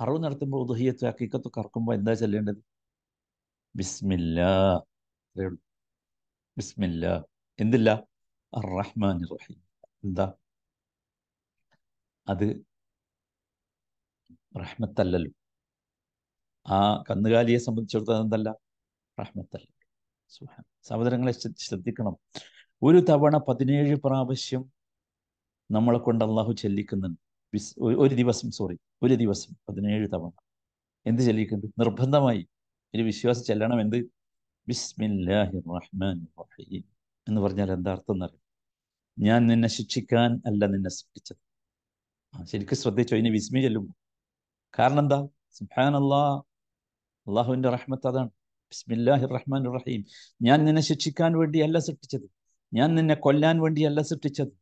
അറിവ് നടത്തുമ്പോൾ ഉദഹിയത്ത് ഹക്കീക്കത്ത് കറക്കുമ്പോൾ എന്താ ചെല്ലേണ്ടത്? ബിസ്മില്ല. ബിസ്മില്ല. എന്തില്ല? റഹ്മാൻ റഹീം എന്താ? അത് റഹ്മത്തല്ലല്ലോ. ആ കന്നുകാലിയെ സംബന്ധിച്ചിടത്തോളം എന്തല്ല റഹ്മത്തല്ല. സഹോദരങ്ങളെ ശ്രദ്ധിക്കണം. ഒരു തവണ പതിനേഴ് പ്രാവശ്യം നമ്മളെ കൊണ്ട് അള്ളാഹു ചെല്ലിക്കുന്നുണ്ട്. ഒരു ദിവസം സോറി ഒരു ദിവസം പതിനേഴ് തവണ. എന്ത് ചെല്ലിക്കുന്നത് നിർബന്ധമായി. ഒരു വിശ്വാസം ചെല്ലണം എന്ത്? ബിസ്മില്ലാഹി റഹീം എന്ന് പറഞ്ഞാൽ എന്താ അർത്ഥം എന്നറിയാം ഞാൻ നിന്നെ ശിക്ഷിക്കാൻ അല്ല നിന്നെ സൃഷ്ടിച്ചത്. ശരിക്കും ശ്രദ്ധിച്ചോ? ഇനി വിസ്മി ചെല്ലുമ്പോൾ കാരണം എന്താ? സുഹാൻ അള്ളാ അള്ളാഹുവിന്റെ റഹ്മത്ത് അതാണ്. ബിസ്മില്ലാഹി റഹ്മാൻ റഹീം ഞാൻ നിന്നെ ശിക്ഷിക്കാൻ വേണ്ടിയല്ല സൃഷ്ടിച്ചത്. ഞാൻ നിന്നെ കൊല്ലാൻ വേണ്ടിയല്ല സൃഷ്ടിച്ചത്.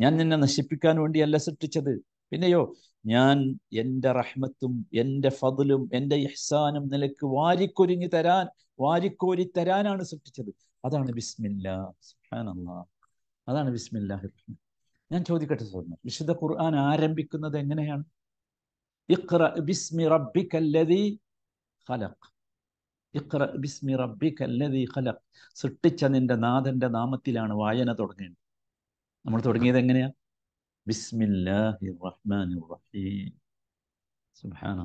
ഞാൻ നിന്നെ നശിപ്പിക്കാൻ വേണ്ടിയല്ല സൃഷ്ടിച്ചത്. പിന്നെയോ ഞാൻ എന്റെ റഹ്മത്തും എന്റെ ഫതിലും എന്റെ ഇഹ്സാനും നിലയ്ക്ക് വാരിക്കൊരുങ്ങി തരാൻ വാരിക്കോരി തരാനാണ് സൃഷ്ടിച്ചത്. അതാണ് ബിസ്മില്ല അതാണ് ബിസ്മില്ലാഹി റഹ്മാൻ. ഞാൻ ചോദിക്കട്ടെ സോദരൻ വിശുദ്ധ ഖുർആൻ ആരംഭിക്കുന്നത് എങ്ങനെയാണ്? ഇഖ്റ ബിസ്മി ഇഖ്റ ബിസ്മി സൃഷ്ടിച്ച നിന്റെ നാഥന്റെ നാമത്തിലാണ് വായന തുടങ്ങേണ്ടത്. നമ്മൾ തുടങ്ങിയത് എങ്ങനെയാ? ബിസ്മില്ലാഹി റഹ്മാനി റഹീം. സുബ്ഹാന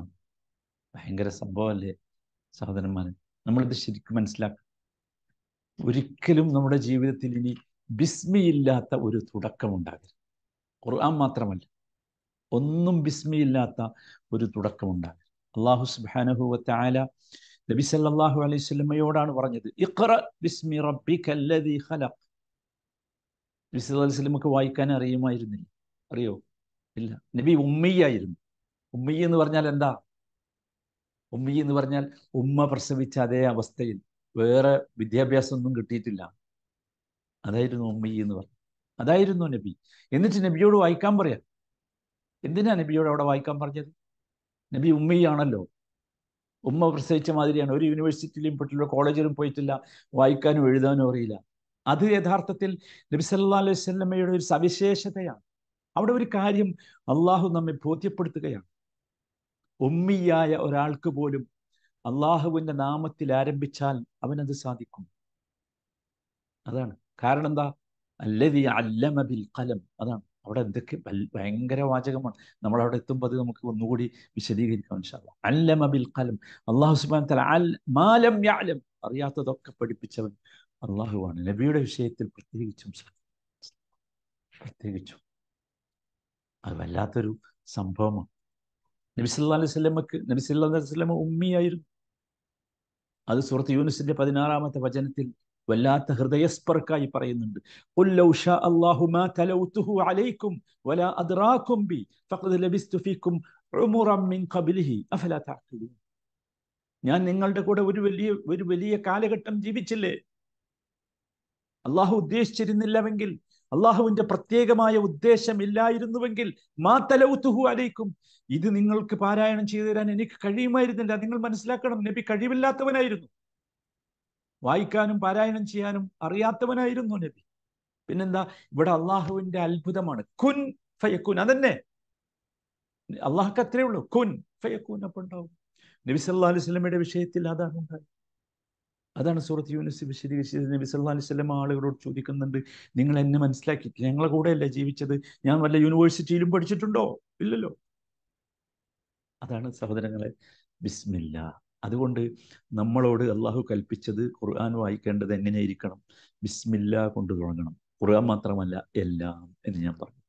ഭയങ്കര സംഭവമല്ലേ സഹോദരന്മാരെ? നമ്മളിത് ശരിക്കും മനസ്സിലാക്കണം. ഒരിക്കലും നമ്മുടെ ജീവിതത്തിൽ ഇനി ബിസ്മിയില്ലാത്ത ഒരു തുടക്കമുണ്ടാകരുത് ഖുർആൻ മാത്രമല്ല ഒന്നും ബിസ്മിയില്ലാത്ത ഒരു തുടക്കമുണ്ടാകരുത് അള്ളാഹു സുബ്ഹാനഹു വതആല നബി സല്ലാഹു അലൈഹി സ്വലമയോടാണ് പറഞ്ഞത് ഇഖ്റ ബിസ്മി റബ്ബിക്കല്ലദീ ഖലഖ്. നബി സല്ലല്ലാഹു അലൈഹി വസല്ലമക്ക് വായിക്കാൻ അറിയുമായിരുന്നില്ല. അറിയോ? ഇല്ല. നബി ഉമ്മയായിരുന്നു. ഉമ്മി എന്ന് പറഞ്ഞാൽ എന്താ? ഉമ്മി എന്ന് പറഞ്ഞാൽ ഉമ്മ പ്രസവിച്ച അതേ അവസ്ഥയിൽ വേറെ വിദ്യാഭ്യാസം ഒന്നും കിട്ടിയിട്ടില്ല. അതായിരുന്നു ഉമ്മി എന്ന് പറഞ്ഞു. അതായിരുന്നു നബി. എന്നിട്ട് നബിയോട് വായിക്കാൻ പറയാം. എന്തിനാ നബിയോട് അവിടെ വായിക്കാൻ പറഞ്ഞത്? നബി ഉമ്മയാണല്ലോ. ഉമ്മ പ്രസവിച്ച മാതിരിയാണ്. ഒരു യൂണിവേഴ്സിറ്റിയിലും പെട്ടില്ല കോളേജിലും പോയിട്ടില്ല. വായിക്കാനും എഴുതാനും അറിയില്ല. അത് യഥാർത്ഥത്തിൽ നബി സല്ലാ അലൈഹി സ്വല്ലമ്മയുടെ ഒരു സവിശേഷതയാണ്. അവിടെ ഒരു കാര്യം അള്ളാഹു നമ്മെ ബോധ്യപ്പെടുത്തുകയാണ്. ഉമ്മിയായ ഒരാൾക്ക് പോലും അള്ളാഹുവിന്റെ നാമത്തിൽ ആരംഭിച്ചാൽ അവനത് സാധിക്കും. അതാണ്. കാരണം എന്താ? അല്ലതി അല്ലമ ബിൽ കലം അതാണ്. അവിടെ എന്തൊക്കെ ഭയങ്കര വാചകമാണ്. നമ്മൾ അവിടെ എത്തുമ്പോൾ അത് നമുക്ക് ഒന്നുകൂടി വിശദീകരിക്കാം അല്ലമ ബിൽ കലം അള്ളാഹു സുബാൻ തല അൽ മാലം യാലം അറിയാത്തതൊക്കെ പഠിപ്പിച്ചവൻ അള്ളാഹുവാണ്. നബിയുടെ വിഷയത്തിൽ പ്രത്യേകിച്ചും പ്രത്യേകിച്ചും. അത് വല്ലാത്തൊരു സംഭവമാണ്. നബിസ് അലൈഹി സ്വലമക്ക് നബിസ് അലൈഹി സ്വലമ ഉമ്മിയായിരുന്നു. അത് സുഹൃത്ത് യൂനുസിന്റെ പതിനാറാമത്തെ വചനത്തിൽ വല്ലാത്ത ഹൃദയസ്പർക്കായി പറയുന്നുണ്ട്. ഞാൻ നിങ്ങളുടെ കൂടെ ഒരു വലിയ ഒരു വലിയ കാലഘട്ടം ജീവിച്ചില്ലേ? അള്ളാഹു ഉദ്ദേശിച്ചിരുന്നില്ലവെങ്കിൽ അള്ളാഹുവിന്റെ പ്രത്യേകമായ ഉദ്ദേശമില്ലായിരുന്നുവെങ്കിൽ മാ തലൗത്തുഹു അലൈക്കും. ഇത് നിങ്ങൾക്ക് പാരായണം ചെയ്തു തരാൻ എനിക്ക് കഴിയുമായിരുന്നില്ല. നിങ്ങൾ മനസ്സിലാക്കണം നബി കഴിവില്ലാത്തവനായിരുന്നു. വായിക്കാനും പാരായണം ചെയ്യാനും അറിയാത്തവനായിരുന്നു നബി. പിന്നെന്താ? ഇവിടെ അള്ളാഹുവിന്റെ അത്ഭുതമാണ്. കുൻ ഫയക്കുൻ. അതന്നെ. അള്ളാഹ്ക്ക് അത്രേ ഉള്ളൂ. കുൻ ഫയക്കൂൻ അപ്പം ഉണ്ടാവും നബി സല്ലാ അലൈഹി വിഷയത്തിൽ അതാണ് ഉണ്ടായത്. അതാണ് സൂറത്ത് യൂനിസ് വിശദീകരിച്ചത്. നബി സല്ലാ അലൈഹി സ്വലം ആളുകളോട് ചോദിക്കുന്നുണ്ട് നിങ്ങൾ എന്നെ മനസ്സിലാക്കിയിട്ടില്ല. ഞങ്ങളെ കൂടെയല്ലേ ജീവിച്ചത്? ഞാൻ വല്ല യൂണിവേഴ്സിറ്റിയിലും പഠിച്ചിട്ടുണ്ടോ? ഇല്ലല്ലോ. അതാണ് സഹോദരങ്ങളെ ബിസ്മില്ല. അതുകൊണ്ട് നമ്മളോട് അള്ളാഹു കൽപ്പിച്ചത് ഖുർആൻ വായിക്കേണ്ടത് എങ്ങനെയിരിക്കണം? ബിസ്മില്ല കൊണ്ട് തുടങ്ങണം. ഖുർആൻ മാത്രമല്ല എല്ലാം എന്ന് ഞാൻ പറഞ്ഞു.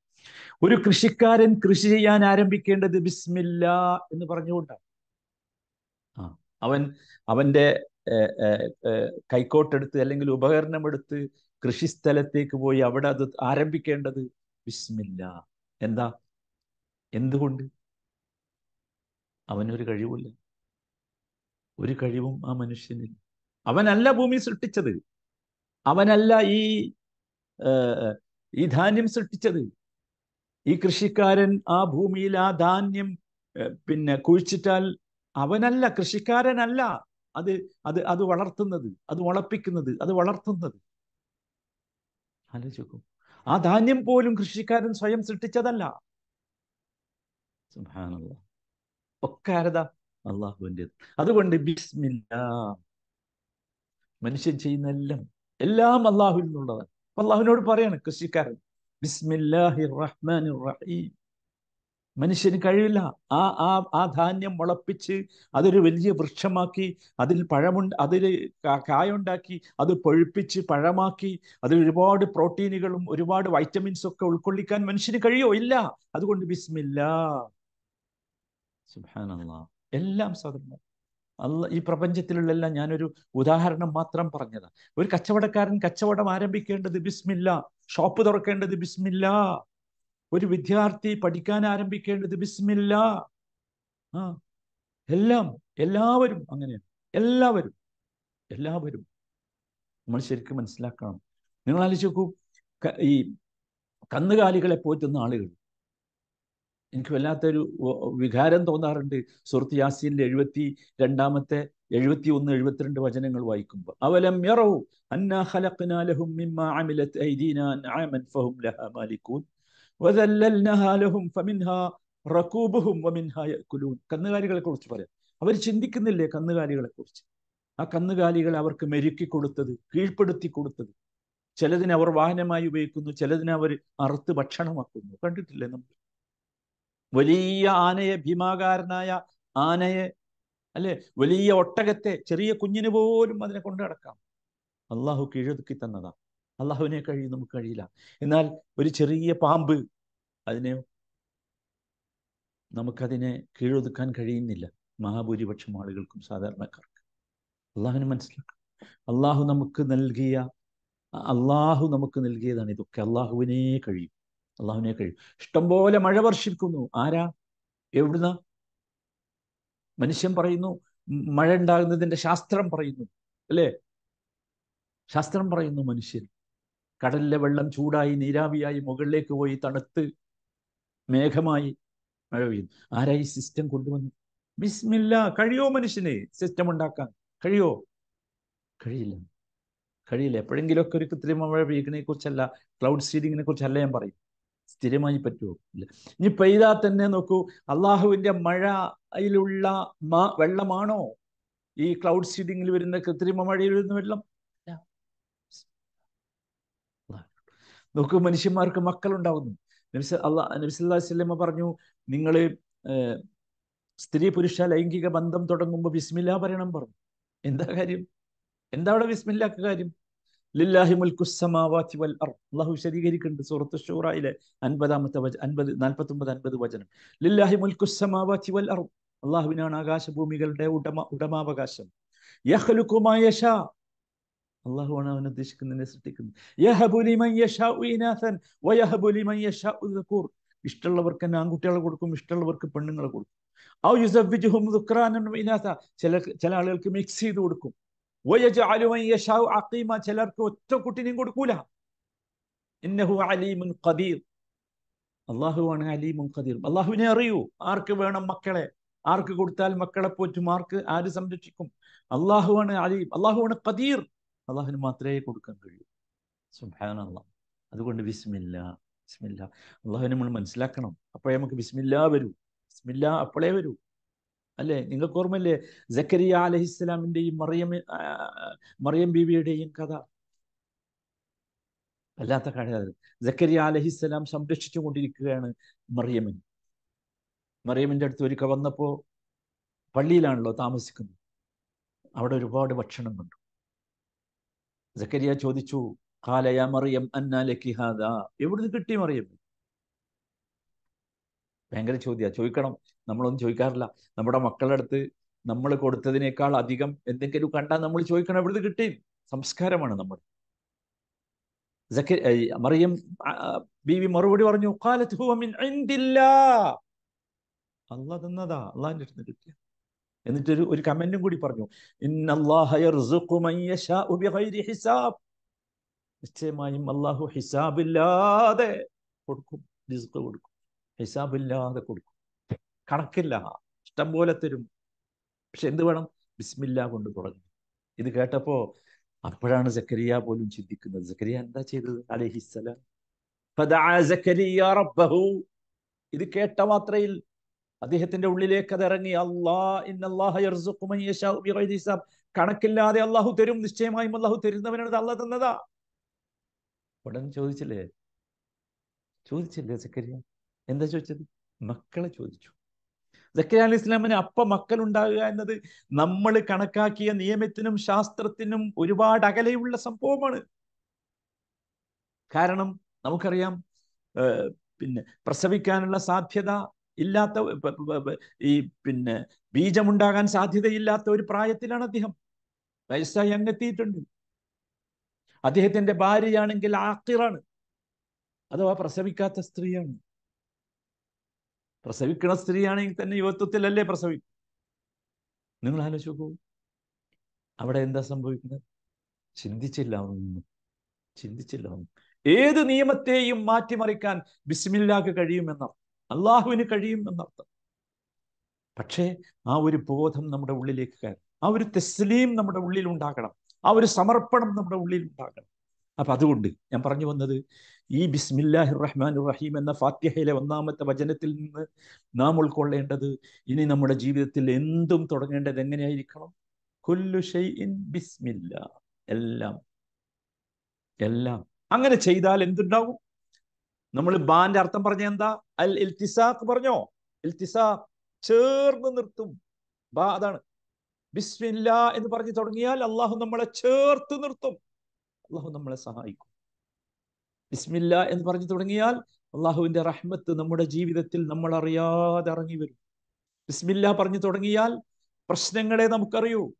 ഒരു കൃഷിക്കാരൻ കൃഷി ചെയ്യാൻ ആരംഭിക്കേണ്ടത് ബിസ്മില്ല എന്ന് പറഞ്ഞുകൊണ്ടാണ്. ആ അവൻ അവന്റെ കൈക്കോട്ടെടുത്ത് അല്ലെങ്കിൽ ഉപകരണമെടുത്ത് കൃഷിസ്ഥലത്തേക്ക് പോയി അവിടെ അത് ആരംഭിക്കേണ്ടത്? വിസ്മില്ല എന്താ? എന്തുകൊണ്ട്? അവനൊരു കഴിവില്ല ഒരു കഴിവും ആ മനുഷ്യന് അവനല്ല ഭൂമി സൃഷ്ടിച്ചത്. അവനല്ല ഈ ഈ ധാന്യം സൃഷ്ടിച്ചത്. ഈ കൃഷിക്കാരൻ ആ ഭൂമിയിൽ ആ ധാന്യം പിന്നെ കുഴിച്ചിട്ടാൽ അവനല്ല കൃഷിക്കാരനല്ല. അത് അത് അത് വളർത്തുന്നത് അത് മുളപ്പിക്കുന്നത് അത് വളർത്തുന്നത്. ആലോചിക്കും. ആ ധാന്യം പോലും കൃഷിക്കാരൻ സ്വയം സൃഷ്ടിച്ചതല്ല. ഒക്കെ ആരതാ? അള്ളാഹുവിന്റെത് അതുകൊണ്ട് ബിസ്മില്ല. മനുഷ്യൻ ചെയ്യുന്ന എല്ലാം എല്ലാം അള്ളാഹുവിൽ നിന്നുള്ളതാണ്. അള്ളാഹുവിനോട് പറയാണ് കൃഷിക്കാരൻ ബിസ്മില്ലാഹി റഹ്മാൻ റഹീം. മനുഷ്യന് കഴിവില്ല. ആ ആ ആ ധാന്യം മുളപ്പിച്ച് അതൊരു വലിയ വൃക്ഷമാക്കി അതിൽ പഴമുണ്ട് അതിൽ കായുണ്ടാക്കി അത് പൊഴിപ്പിച്ച് പഴമാക്കി അതിൽ ഒരുപാട് പ്രോട്ടീനുകളും ഒരുപാട് വൈറ്റമിൻസും ഒക്കെ ഉൾക്കൊള്ളിക്കാൻ മനുഷ്യന് കഴിയോ? ഇല്ല. അതുകൊണ്ട് സുബാനല്ലാ എല്ലാം സാധനം അല്ല ഈ പ്രപഞ്ചത്തിലുള്ള ഞാനൊരു ഉദാഹരണം മാത്രം പറഞ്ഞതാണ് ഒരു കച്ചവടക്കാരൻ കച്ചവടം ആരംഭിക്കേണ്ടത് ബിസ്മില്ല. ഷോപ്പ് തുറക്കേണ്ടത് ബിസ്മില്ല. ഒരു വിദ്യാർത്ഥി പഠിക്കാൻ ആരംഭിക്കേണ്ടത് ബിസ്മില്ല. ആ എല്ലാം എല്ലാവരും അങ്ങനെയാണ് എല്ലാവരും എല്ലാവരും. നമ്മൾ ശരിക്കും മനസ്സിലാക്കണം. നിങ്ങൾ ആലോചിച്ച് നോക്കൂ ഈ കന്നുകാലികളെ പോറ്റുന്ന ആളുകൾ. എനിക്ക് വല്ലാത്തൊരു വികാരം തോന്നാറുണ്ട്. സുഹൃത്ത് യാസീനിലെ എഴുപത്തി രണ്ടാമത്തെ എഴുപത്തി ഒന്ന് എഴുപത്തിരണ്ട് വചനങ്ങൾ വായിക്കുമ്പോൾ. അവലം യറവു കന്നുകാലികളെ കുറിച്ച് പറയാം. അവർ ചിന്തിക്കുന്നില്ലേ കന്നുകാലികളെ കുറിച്ച് ആ കന്നുകാലികളെ അവർക്ക് മെരുക്കി കൊടുത്തത് കീഴ്പ്പെടുത്തി കൊടുത്തത്. ചിലതിനെ അവർ വാഹനമായി ഉപയോഗിക്കുന്നു ചിലതിനെ അവർ അറുത്ത് ഭക്ഷണമാക്കുന്നു. കണ്ടിട്ടില്ലേ നമ്മൾ? വലിയ ആനയെ ഭീമാകാരനായ ആനയെ അല്ലെ? വലിയ ഒട്ടകത്തെ ചെറിയ കുഞ്ഞിന് പോലും അതിനെ കൊണ്ടു നടക്കാം. അള്ളാഹു കീഴൊതുക്കി തന്നതാ. അള്ളാഹുവിനെ കഴിയും നമുക്ക് കഴിയില്ല. എന്നാൽ ഒരു ചെറിയ പാമ്പ് അതിനെ നമുക്കതിനെ കീഴൊതുക്കാൻ കഴിയുന്നില്ല. മഹാഭൂരിപക്ഷം ആളുകൾക്കും സാധാരണക്കാർക്ക്. അള്ളാഹുവിനെ മനസ്സിലാക്കണം. അള്ളാഹു നമുക്ക് നൽകിയ അള്ളാഹു നമുക്ക് നൽകിയതാണ് ഇതൊക്കെ. അള്ളാഹുവിനെ കഴിയും. അള്ളാഹുവിനെ കഴിയും. ഇഷ്ടംപോലെ മഴ വർഷിക്കുന്നു. ആരാ? എവിടുന്ന? മനുഷ്യൻ പറയുന്നു മഴ ഉണ്ടാകുന്നതിന്റെ ശാസ്ത്രം പറയുന്നു. അല്ലേ? ശാസ്ത്രം പറയുന്നു മനുഷ്യൻ. കടലിലെ വെള്ളം ചൂടായി നീരാവിയായി മുകളിലേക്ക് പോയി തണുത്ത് മേഘമായി മഴ പെയ്യുന്നു. ആരാ ഈ സിസ്റ്റം കൊണ്ടുവന്നു? ബിസ്മില്ല കഴിയോ മനുഷ്യന്? സിസ്റ്റം ഉണ്ടാക്കാൻ. കഴിയോ? കഴിയില്ല. കഴിയില്ല. എപ്പോഴെങ്കിലുമൊക്കെ ഒരു കൃത്രിമ മഴ പെയ്യുന്നതിനെ കുറിച്ചല്ല ക്ലൗഡ് സീഡിങ്ങിനെ കുറിച്ചല്ല ഞാൻ പറയും. സ്ഥിരമായി പറ്റുമോ? ഇല്ല. ഇനി പെയ്താൽ തന്നെ നോക്കൂ അള്ളാഹുവിന്റെ മഴയിലുള്ള മാ വെള്ളമാണോ? ഈ ക്ലൗഡ് സീഡിങ്ങിൽ വരുന്ന കൃത്രിമ മഴയിൽ വരുന്ന വെള്ളം നോക്കൂ മനുഷ്യന്മാർക്ക് മക്കളുണ്ടാവുന്നു. നബിസ് അള്ളാ വല്ലമ പറഞ്ഞു നിങ്ങൾ സ്ത്രീ പുരുഷ ലൈംഗിക ബന്ധം തുടങ്ങുമ്പോൾ ബിസ്മില്ല പറയണം പറഞ്ഞു. എന്താ കാര്യം? എന്താ അവിടെ ബിസ്മില്ലാക്ക് കാര്യം? ലില്ലാഹി മുൽക്കുസമാവാത്തി വൽ അർ അള്ളാഹു വിശദീകരിക്കുന്നുണ്ട് സൂറത്ത് ഷൂറായിലെ അൻപതാമത്തെ വച അൻപത് നാൽപ്പത്തൊമ്പത് അൻപത് വചനം. ലില്ലാഹി മുൽക്കുസമാവാത്തി വൽ അർ അള്ളാഹുവിനാണ് ആകാശഭൂമികളുടെ ഉടമ ഉടമാവകാശം. യഹ്ലുക്കുമായ ഷാ അള്ളാഹുവാണ് അവൻ ഉദ്ദേശിക്കുന്നതിനെ സൃഷ്ടിക്കുന്നത്. ഇഷ്ടമുള്ളവർക്ക് തന്നെ ആൺകുട്ടികളെ കൊടുക്കും ഇഷ്ടമുള്ളവർക്ക് പെണ്ണുങ്ങളെ കൊടുക്കും. ചില ചില ആളുകൾക്ക് മിക്സ് ചെയ്ത് കൊടുക്കും. ചിലർക്ക് ഒറ്റ കുട്ടിനെയും കൊടുക്കൂല. ഇന്നഹു അലീമുൻ ഖദീർ. അള്ളാഹുവാണ് അലീമുൻ ഖദീർ. അള്ളാഹുവിനെ അറിയൂ ആർക്ക് വേണം മക്കളെ? ആർക്ക് കൊടുത്താൽ മക്കളെ പോറ്റും? ആർക്ക് ആര് സംരക്ഷിക്കും? അള്ളാഹുവാണ് അലീം. അള്ളാഹുവാണ് ഖദീർ. അള്ളാഹുവിന് മാത്രമേ കൊടുക്കാൻ കഴിയൂ. സുബാന അതുകൊണ്ട് ബിസ്മില്ല ബിസ്മില്ല. അള്ളാഹുവിനെ നമ്മൾ മനസ്സിലാക്കണം. അപ്പോഴേ നമുക്ക് ബിസ്മില്ല വരൂ. ബിസ്മില്ല അപ്പോഴേ വരൂ. അല്ലേ? നിങ്ങൾക്ക് ഓർമ്മല്ലേ ജക്കരിയ അലഹിസ്സലാമിന്റെയും മറിയം മറിയം ബീവിയുടെയും കഥ? വല്ലാത്ത കഥ ജക്കരിയ അലഹിസ്സലാം സംരക്ഷിച്ചു കൊണ്ടിരിക്കുകയാണ് മറിയമിന് മറിയമിന്റെ അടുത്ത് ഒരുക്ക വന്നപ്പോൾ പള്ളിയിലാണല്ലോ താമസിക്കുന്നത്. അവിടെ ഒരുപാട് ഭക്ഷണം കണ്ടു. ജക്കരിയ ചോദിച്ചു കാലയ മറിയം അന്നാലക്കി ഹാദ? എവിടുന്ന് കിട്ടി മറിയം? ഭയങ്കര ചോദ്യ. ചോദിക്കണം. നമ്മളൊന്നും ചോദിക്കാറില്ല. നമ്മുടെ മക്കളുടെ അടുത്ത് നമ്മൾ കൊടുത്തതിനേക്കാൾ അധികം എന്തെങ്കിലും കണ്ടാൽ നമ്മൾ ചോദിക്കണം എവിടുന്ന് കിട്ടി? സംസ്കാരമാണ് നമ്മൾ മറിയം ബീവി മറുപടി പറഞ്ഞു കാലത്ത് അള്ളാഹ് തന്നതാ. അള്ളാഹിന്റെ അടുത്ത് കിട്ടിയ. എന്നിട്ടൊരു ഒരു കമന്റും കൂടി പറഞ്ഞു. ഹിസാബ്. നിശ്ചയമായും അള്ളാഹു ഹിസാബില്ലാതെ കൊടുക്കും റിസ്ക് കൊടുക്കും. ഹിസാബില്ലാതെ കൊടുക്കും. കണക്കില്ല ഇഷ്ടം പോലെ തരും. പക്ഷെ എന്ത് വേണം? ബിസ്മില്ല കൊണ്ട് തുടങ്ങി. ഇത് കേട്ടപ്പോ അപ്പോഴാണ് സക്കരിയ പോലും ചിന്തിക്കുന്നത്. സക്കരിയ എന്താ ചെയ്തത്? അലഹിസലാം ഇത് കേട്ട മാത്രയിൽ അദ്ദേഹത്തിന്റെ ഉള്ളിലേക്ക് അത് ഇറങ്ങി അള്ളാഹ് കണക്കില്ലാതെ അള്ളാഹു തരും നിശ്ചയമായും അള്ളാഹു തരുന്നവനാണ് അള്ളാഹ് തന്നതാ. ഉടൻ ചോദിച്ചില്ലേ? ചോദിച്ചില്ലേ സക്കരിയ? എന്താ ചോദിച്ചത്? മക്കളെ ചോദിച്ചു. സക്കരിയ അലി ഇസ്ലാമിന് അപ്പ മക്കൾ ഉണ്ടാകുക എന്നത് നമ്മൾ കണക്കാക്കിയ നിയമത്തിനും ശാസ്ത്രത്തിനും ഒരുപാട് അകലെയുള്ള സംഭവമാണ്. കാരണം നമുക്കറിയാം പിന്നെ പ്രസവിക്കാനുള്ള സാധ്യത ഇല്ലാത്ത ഈ പിന്നെ ബീജമുണ്ടാകാൻ സാധ്യതയില്ലാത്ത ഒരു പ്രായത്തിലാണ് അദ്ദേഹം. വയസ്സായി അങ്ങെത്തിയിട്ടുണ്ട് അദ്ദേഹത്തിന്റെ ഭാര്യയാണെങ്കിൽ ആക്കിറാണ്. അഥവാ പ്രസവിക്കാത്ത സ്ത്രീയാണ്. പ്രസവിക്കുന്ന സ്ത്രീയാണെങ്കിൽ തന്നെ യുവത്വത്തിലല്ലേ പ്രസവിക്കും നിങ്ങൾ ആലോചിച്ച് നോക്കൂ. അവിടെ എന്താ സംഭവിക്കുന്നത്? ചിന്തിച്ചില്ല ഒന്നും ചിന്തിച്ചില്ല ഒന്നും ഏത് നിയമത്തെയും മാറ്റിമറിക്കാൻ ബിസ്മില്ലാക്ക് കഴിയുമെന്നർത്ഥം അള്ളാഹുവിന് കഴിയും എന്നർത്ഥം. പക്ഷേ ആ ഒരു ബോധം നമ്മുടെ ഉള്ളിലേക്ക് കയറും. ആ ഒരു തെസ്ലീം നമ്മുടെ ഉള്ളിൽ ഉണ്ടാകണം. ആ ഒരു സമർപ്പണം നമ്മുടെ ഉള്ളിൽ ഉണ്ടാകണം. അപ്പൊ അതുകൊണ്ട് ഞാൻ പറഞ്ഞു വന്നത് ഈ ബിസ്മില്ലാഹി റഹ്മാൻ റഹീം എന്ന ഫാത്യഹയിലെ ഒന്നാമത്തെ വചനത്തിൽ നിന്ന് നാം ഉൾക്കൊള്ളേണ്ടത് ഇനി നമ്മുടെ ജീവിതത്തിൽ എന്തും തുടങ്ങേണ്ടത് എങ്ങനെയായിരിക്കണം? കൊല്ലു ബിസ്മില്ല. എല്ലാം. എല്ലാം. അങ്ങനെ ചെയ്താൽ എന്തുണ്ടാവും? നമ്മൾ ബാന്റെ അർത്ഥം പറഞ്ഞ എന്താ? അൽ ഇൽത്തിസാഖ് പറഞ്ഞോ? ഇൽത്തിസാഖ് ചേർന്ന് നിർത്തും. ബാ അതാണ്. ബിസ്മില്ല എന്ന് പറഞ്ഞു തുടങ്ങിയാൽ അള്ളാഹു നമ്മളെ ചേർത്ത് നിർത്തും. അള്ളാഹു നമ്മളെ സഹായിക്കും. ബിസ്മില്ല എന്ന് പറഞ്ഞു തുടങ്ങിയാൽ അള്ളാഹുവിന്റെ റഹ്മത്ത് നമ്മുടെ ജീവിതത്തിൽ നമ്മൾ അറിയാതെ ഇറങ്ങി വരും. ബിസ്മില്ല പറഞ്ഞു തുടങ്ങിയാൽ പ്രശ്നങ്ങളെ നമുക്കറിയൂ.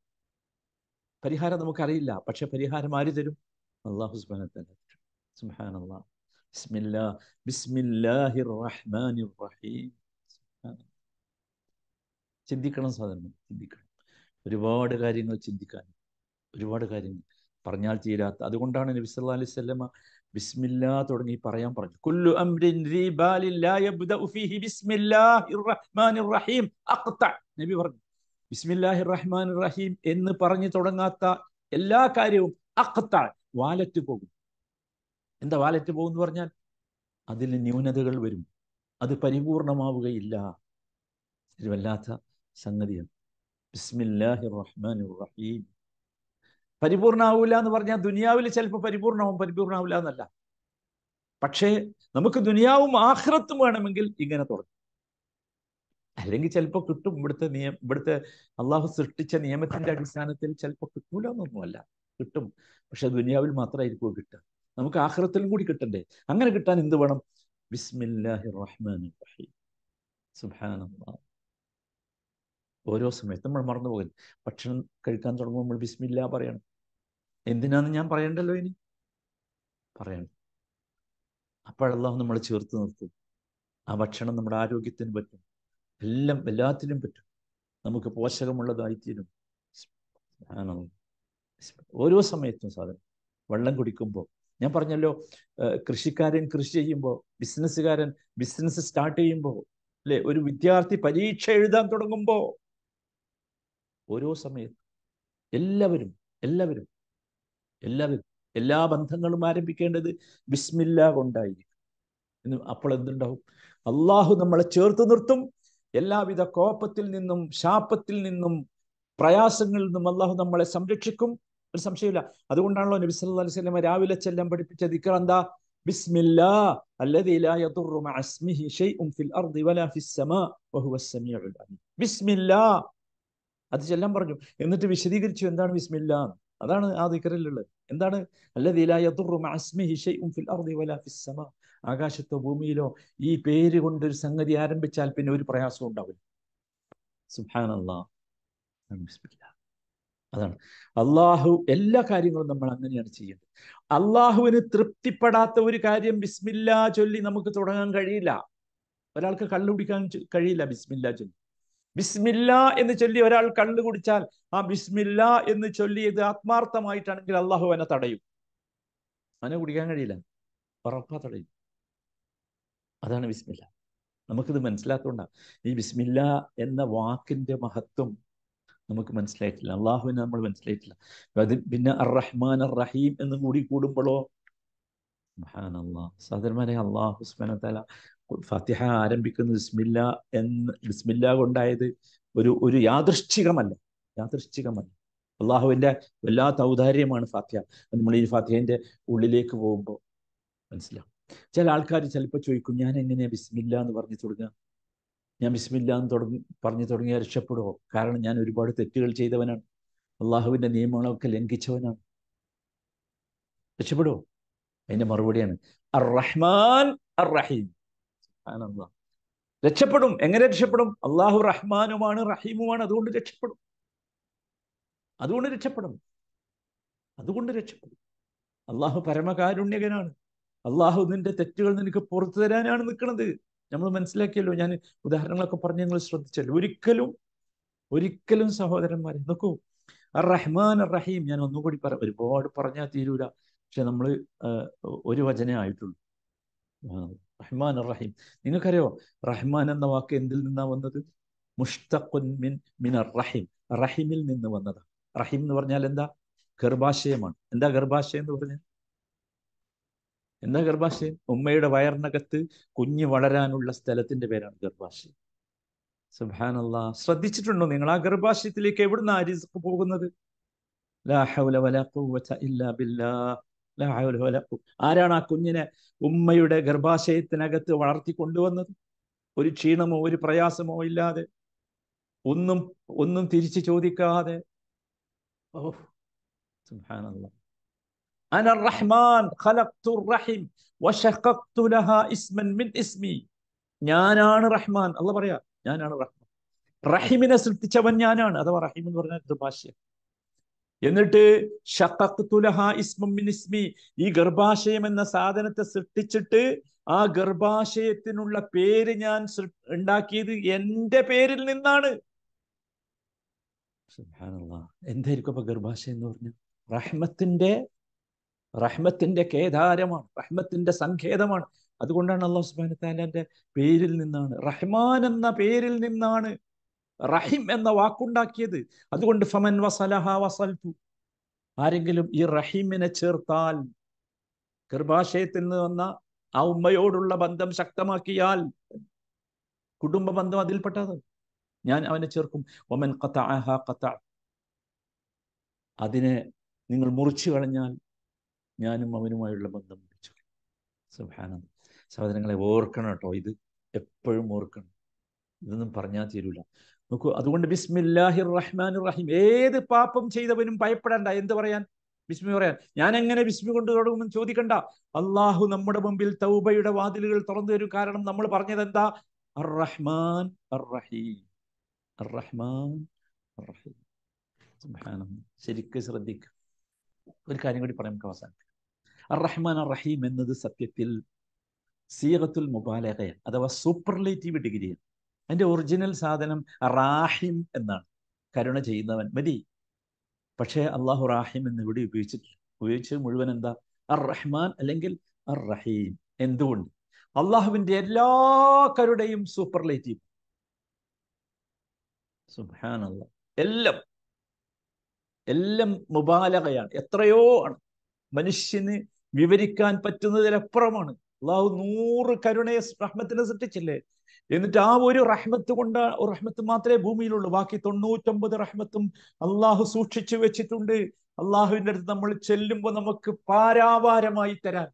പരിഹാരം നമുക്കറിയില്ല. പക്ഷെ പരിഹാരം ആര് തരും? അള്ളാഹു സുബാന ബിസ്മില്ലാ ബിസ്മില്ലാഹിർ റഹ്മാനിർ റഹീം ചിന്തിക്കണം സാധനം ചിന്തിക്കണം. ഒരുപാട് കാര്യങ്ങൾ ചിന്തിക്കാൻ ഒരുപാട് കാര്യങ്ങൾ പറഞ്ഞാൽ തീരാത്ത. അതുകൊണ്ടാണ് നബി സല്ലല്ലാഹു അലൈഹി വസല്ലമ ബിസ്മില്ലാ തുടങ്ങി പറയാൻ പറഞ്ഞു കുല്ലു അംരിൻ ഫീഹി ബിസ്മില്ലാഹിർ റഹ്മാനിർ റഹീം അഖ്ത നബി പറഞ്ഞു. ബിസ്മില്ലാഹിർ റഹ്മാനിർ റഹീം എന്ന് പറഞ്ഞു തുടങ്ങാത്ത എല്ലാ കാര്യവും അഖ്ത വാലറ്റ് പോകും. എന്താ വാലറ്റ് പോകുമെന്ന് പറഞ്ഞാൽ? അതിൽ ന്യൂനതകൾ വരും. അത് പരിപൂർണമാവുകയില്ല. ഇത് വല്ലാത്ത സംഗതിയാണ്. ബിസ്മില്ലാഹി റഹീം പരിപൂർണമാവില്ല എന്ന് പറഞ്ഞാൽ ദുനിയാവിൽ ചിലപ്പോൾ പരിപൂർണമാവും പരിപൂർണമാവില്ല എന്നല്ല. പക്ഷേ നമുക്ക് ദുനിയാവും ആഹ്റത്തും വേണമെങ്കിൽ ഇങ്ങനെ തുടങ്ങും. അല്ലെങ്കിൽ ചിലപ്പോൾ കിട്ടും. ഇവിടുത്തെ നിയമം ഇവിടുത്തെ അള്ളാഹു സൃഷ്ടിച്ച നിയമത്തിന്റെ അടിസ്ഥാനത്തിൽ ചിലപ്പോൾ കിട്ടൂല എന്നൊന്നുമല്ല. കിട്ടും. പക്ഷെ ദുനിയാവിൽ മാത്രമായിരിക്കും കിട്ടുക. നമുക്ക് ആഹ്റത്തിലും കൂടി കിട്ടണ്ടേ? അങ്ങനെ കിട്ടാൻ എന്ത് വേണം? ബിസ്മില്ലാഹി റഹ്മാൻ റഹീം ഓരോ സമയത്ത് നമ്മൾ മറന്നു പോകരുത്. ഭക്ഷണം കഴിക്കാൻ തുടങ്ങുമ്പോൾ നമ്മൾ ബിസ്മില്ല പറയണം. എന്തിനാന്ന് ഞാൻ പറയണ്ടല്ലോ ഇനി? പറയണം. അപ്പോഴെല്ലാം നമ്മൾ ചേർത്ത് നിർത്തും. ആ ഭക്ഷണം നമ്മുടെ ആരോഗ്യത്തിന് പറ്റും. എല്ലാം എല്ലാത്തിനും പറ്റും. നമുക്ക് പോഷകമുള്ളതായിത്തീരും ഓരോ സമയത്തും സാധനം. വെള്ളം കുടിക്കുമ്പോൾ ഞാൻ പറഞ്ഞല്ലോ കൃഷിക്കാരൻ കൃഷി ചെയ്യുമ്പോൾ ബിസിനസ്സുകാരൻ ബിസിനസ് സ്റ്റാർട്ട് ചെയ്യുമ്പോൾ അല്ലെ ഒരു വിദ്യാർത്ഥി പരീക്ഷ എഴുതാൻ തുടങ്ങുമ്പോൾ ഓരോ സമയത്ത് എല്ലാവരും എല്ലാവരും എല്ലാവരും എല്ലാ ബന്ധങ്ങളും ആരംഭിക്കേണ്ടത് ബിസ്മില്ല കൊണ്ടായിരിക്കും. അപ്പോൾ എന്തുണ്ടാവും? അള്ളാഹു നമ്മളെ ചേർത്ത് നിർത്തും. എല്ലാവിധ കോപത്തിൽ നിന്നും ശാപത്തിൽ നിന്നും പ്രയാസങ്ങളിൽ നിന്നും അള്ളാഹു നമ്മളെ സംരക്ഷിക്കും. ഒരു സംശയമില്ല അതുകൊണ്ടാണല്ലോ നബി സല്ലല്ലാഹു അലൈഹി വസല്ലം രാവിലെ ചെല്ലം പഠിപ്പിച്ച ദിക്ർ എന്താ? ബിസ്മില്ലാ അല്ലദീ ലാ ഫിൽ വലാ അലീം. ബിസ്മില്ലാ. അത് ചെല്ലാൻ പറഞ്ഞു. എന്നിട്ട് വിശദീകരിച്ചു എന്താണ് ബിസ്മില്ലാ? അതാണ് ആ ദിക്കറിലുള്ളത് എന്താണ്? അല്ലദീ ലാ ഫിൽ വലാ ആകാശത്തോ ഭൂമിയിലോ ഈ പേര് കൊണ്ട് ഒരു സംഗതി ആരംഭിച്ചാൽ പിന്നെ ഒരു പ്രയാസവും ഉണ്ടാവില്ല. സുബ്ഹാനല്ലാഹ് ബിസ്മില്ലാ. അതാണ്. അള്ളാഹു എല്ലാ കാര്യങ്ങളും നമ്മൾ അങ്ങനെയാണ് ചെയ്യേണ്ടത് അള്ളാഹുവിന് തൃപ്തിപ്പെടാത്ത ഒരു കാര്യം ബിസ്മില്ല ചൊല്ലി നമുക്ക് തുടങ്ങാൻ കഴിയില്ല. ഒരാൾക്ക് കള്ളു കുടിക്കാൻ കഴിയില്ല ബിസ്മില്ല ചൊല്ലി. ബിസ്മില്ല എന്ന് ചൊല്ലി ഒരാൾ കള്ളു കുടിച്ചാൽ ആ ബിസ്മില്ല എന്ന് ചൊല്ലി ഇത് ആത്മാർത്ഥമായിട്ടാണെങ്കിൽ അള്ളാഹു അവനെ തടയും. അവനെ കുടിക്കാൻ കഴിയില്ല. ഉറപ്പാ തടയും. അതാണ് ബിസ്മില്ല. നമുക്കിത് മനസ്സിലാത്തോണ്ടാണ് ഈ ബിസ്മില്ല എന്ന വാക്കിന്റെ മഹത്വം നമുക്ക് മനസ്സിലായിട്ടില്ല. അള്ളാഹുവിനെ നമ്മൾ മനസ്സിലായിട്ടില്ല. അത് പിന്നെ അർ റഹ്മാൻ അർ റഹീം എന്ന് കൂടി കൂടുമ്പോഴോ? സഹോദരന്മാരെ അള്ളാഹു സുബാന തല ഫത്തിഹ ആരംഭിക്കുന്ന ബിസ്മില്ല എന്ന് ബിസ്മില്ല കൊണ്ടായത് ഒരു ഒരു യാദൃശ്ചികമല്ല. യാദൃശ്ചികമല്ല. അള്ളാഹുവിന്റെ വല്ലാത്ത ഔദാര്യമാണ് ഫാത്തിഹ. നമ്മൾ ഈ ഫാത്തിഹന്റെ ഉള്ളിലേക്ക് പോകുമ്പോൾ മനസ്സിലാവും. ചില ആൾക്കാർ ചിലപ്പോൾ ചോദിക്കും ഞാൻ എങ്ങനെയാ ബിസ്മില്ല എന്ന് പറഞ്ഞു തുടങ്ങുക? ഞാൻ ബിസ്മില്ല എന്ന് തുടങ്ങി പറഞ്ഞു തുടങ്ങിയാൽ രക്ഷപ്പെടുമോ കാരണം ഞാൻ ഒരുപാട് തെറ്റുകൾ ചെയ്തവനാണ്. അള്ളാഹുവിന്റെ നിയമങ്ങളൊക്കെ ലംഘിച്ചവനാണ്. രക്ഷപ്പെടുമോ അതിന്റെ മറുപടിയാണ് അർ റഹ്മാൻ അർ റഹീം രക്ഷപ്പെടും. എങ്ങനെ രക്ഷപ്പെടും? അള്ളാഹു റഹ്മാനുമാണ് റഹീമുമാണ്. അതുകൊണ്ട് രക്ഷപ്പെടും. അതുകൊണ്ട് രക്ഷപ്പെടും. അതുകൊണ്ട് രക്ഷപ്പെടും. അള്ളാഹു പരമകാരുണ്യകനാണ്. അള്ളാഹു നിന്റെ തെറ്റുകൾ നിനക്ക് പുറത്തു തരാനാണ് നിൽക്കുന്നത്. നമ്മൾ മനസ്സിലാക്കിയല്ലോ. ഞാൻ ഉദാഹരണങ്ങളൊക്കെ പറഞ്ഞ് നിങ്ങൾ ശ്രദ്ധിച്ചല്ലോ. ഒരിക്കലും ഒരിക്കലും സഹോദരന്മാരെ നോക്കൂ. അർ റഹ്മാൻ അർ റഹീം ഞാൻ ഒന്നുകൂടി പറ ഒരുപാട് പറഞ്ഞാൽ തീരൂല. പക്ഷെ നമ്മൾ ഒരു വചനേ ആയിട്ടുള്ളൂ. റഹ്മാൻ അർ റഹീം നിങ്ങൾക്കറിയോ? റഹ്മാൻ എന്ന വാക്ക് എന്തിൽ നിന്നാ വന്നത്? മുഷ്തഖുൻ മിൻ മിൻ റഹീം റഹീമിൽ നിന്ന് വന്നതാണ് റഹീം എന്ന് പറഞ്ഞാൽ എന്താ? ഗർഭാശയമാണ്. എന്താ ഗർഭാശയം എന്ന് പറഞ്ഞാൽ? എന്താ ഗർഭാശയം? ഉമ്മയുടെ വയറിനകത്ത് കുഞ്ഞ് വളരാനുള്ള സ്ഥലത്തിന്റെ പേരാണ് ഗർഭാശയം. സുബാനല്ല ശ്രദ്ധിച്ചിട്ടുണ്ടോ നിങ്ങൾ ആ ഗർഭാശയത്തിലേക്ക് എവിടുന്ന റിസ്ക് പോകുന്നത്. ആരാണ് ആ കുഞ്ഞിനെ ഉമ്മയുടെ ഗർഭാശയത്തിനകത്ത് വളർത്തി കൊണ്ടുവന്നത്? ഒരു ക്ഷീണമോ ഒരു പ്രയാസമോ ഇല്ലാതെ? ഒന്നും ഒന്നും തിരിച്ചു ചോദിക്കാതെ? ഓ സുബ്ഹാനല്ലാഹ് അന റഹ്മാൻ റഹിം ഇസ്മൻ മിൻ ഇസ്മി. ഞാനാണ് റഹ്മാൻ. അല്ല പറയാ ഞാനാണ് റഹ്മാൻ. റഹീമിനെ സൃഷ്ടിച്ചവൻ ഞാനാണ്. അഥവാ റഹീം എന്ന് പറഞ്ഞ ഗർഭാശയം എന്നിട്ട് ഇസ്മി ഈ ഗർഭാശയം എന്ന സാധനത്തെ സൃഷ്ടിച്ചിട്ട് ആ ഗർഭാശയത്തിനുള്ള പേര് ഞാൻ ഉണ്ടാക്കിയത് എന്റെ പേരിൽ നിന്നാണ്. എന്തായിരിക്കും അപ്പൊ ഗർഭാശയം എന്ന് പറഞ്ഞു റഹ്മത്തിന്റെ റഹ്മത്തിന്റെ കേദാരമാണ് റഹ്മത്തിന്റെ സങ്കേതമാണ്. അതുകൊണ്ടാണ് അള്ളാഹു സുബാന താലാന്റെ പേരിൽ നിന്നാണ് റഹ്മാൻ എന്ന പേരിൽ നിന്നാണ് റഹിം എന്ന വാക്കുണ്ടാക്കിയത്. അതുകൊണ്ട് ഫമൻ വസലഹ വസൽതു. ആരെങ്കിലും ഈ റഹീമിനെ ചേർത്താൽ ഗർഭാശയത്തിൽ നിന്ന് വന്ന ആ ഉമ്മയോടുള്ള ബന്ധം ശക്തമാക്കിയാൽ കുടുംബ ബന്ധം അതിൽപ്പെട്ടത്. ഞാൻ അവനെ ചേർക്കും. ഒമൻ ഖതഅ. അതിനെ നിങ്ങൾ മുറിച്ചു കളഞ്ഞാൽ ഞാനും അവനുമായുള്ള ബന്ധം പിടിച്ചു. സുബ്ഹാനല്ലാഹ് സഹോദരങ്ങളെ ഓർക്കണം കേട്ടോ. ഇത് എപ്പോഴും ഓർക്കണം. ഇതൊന്നും പറഞ്ഞാൽ തീരൂല. നോക്കൂ അതുകൊണ്ട് ബിസ്മില്ലാഹിർ റഹ്മാൻ റഹീം ഏത് പാപം ചെയ്തവനും ഭയപ്പെടണ്ട. എന്ത് പറയാൻ? ബിസ്മി പറയാൻ. ഞാൻ എങ്ങനെ ബിസ്മി കൊണ്ട് തുടങ്ങുമെന്ന് ചോദിക്കണ്ട. അള്ളാഹു നമ്മുടെ മുമ്പിൽ തൗബയുടെ വാതിലുകൾ തുറന്നു തരും. കാരണം നമ്മൾ പറഞ്ഞത് എന്താ? അർ റഹ്മാൻ അർ റഹീം അർ റഹ്മാൻ അർ റഹീം ശരിക്കും ശ്രദ്ധിക്കുക ഒരു കാര്യം കൂടി പറയാം നമുക്ക് അവസാനിപ്പിക്കാം അർ റഹ്മാൻ റഹീം എന്നത് സത്യത്തിൽ സീറത്തുൽ മുബാലകയാണ് അഥവാ സൂപ്പർലേറ്റീവ് ഡിഗ്രിയാണ്. അതിന്റെ ഒറിജിനൽ സാധനം റാഹിം എന്നാണ്. കരുണ ചെയ്യുന്നവൻ മതി. പക്ഷേ അള്ളാഹു റാഹിം എന്ന് ഇവിടെ ഉപയോഗിച്ചിട്ടില്ല ഉപയോഗിച്ചത് മുഴുവൻ എന്താ? അർ റഹ്മാൻ അല്ലെങ്കിൽ അർ റഹീം എന്തുകൊണ്ട്? അള്ളാഹുവിന്റെ എല്ലാ കരുടെയും സൂപ്പർലേറ്റീവ്. സുബ്ഹാനല്ലാഹ് എല്ലാം. എല്ലാം മുബാലകയാണ് എത്രയോ ആണ്. മനുഷ്യന് വിവരിക്കാൻ പറ്റുന്നതിലപ്പുറമാണ്. അള്ളാഹു നൂറ് കരുണയെ റഹ്മത്തിനെ സൃഷ്ടിച്ചില്ലേ? എന്നിട്ട് ആ ഒരു റഹ്മത്ത് കൊണ്ട് റഹ്മത്ത് മാത്രമേ ഭൂമിയിലുള്ളൂ. ബാക്കി തൊണ്ണൂറ്റൊമ്പത് റഹ്മത്തും അള്ളാഹു സൂക്ഷിച്ചു വെച്ചിട്ടുണ്ട്. അള്ളാഹുവിന്റെ അടുത്ത് നമ്മൾ ചെല്ലുമ്പോൾ നമുക്ക് പാരാവാരമായി തരാൻ.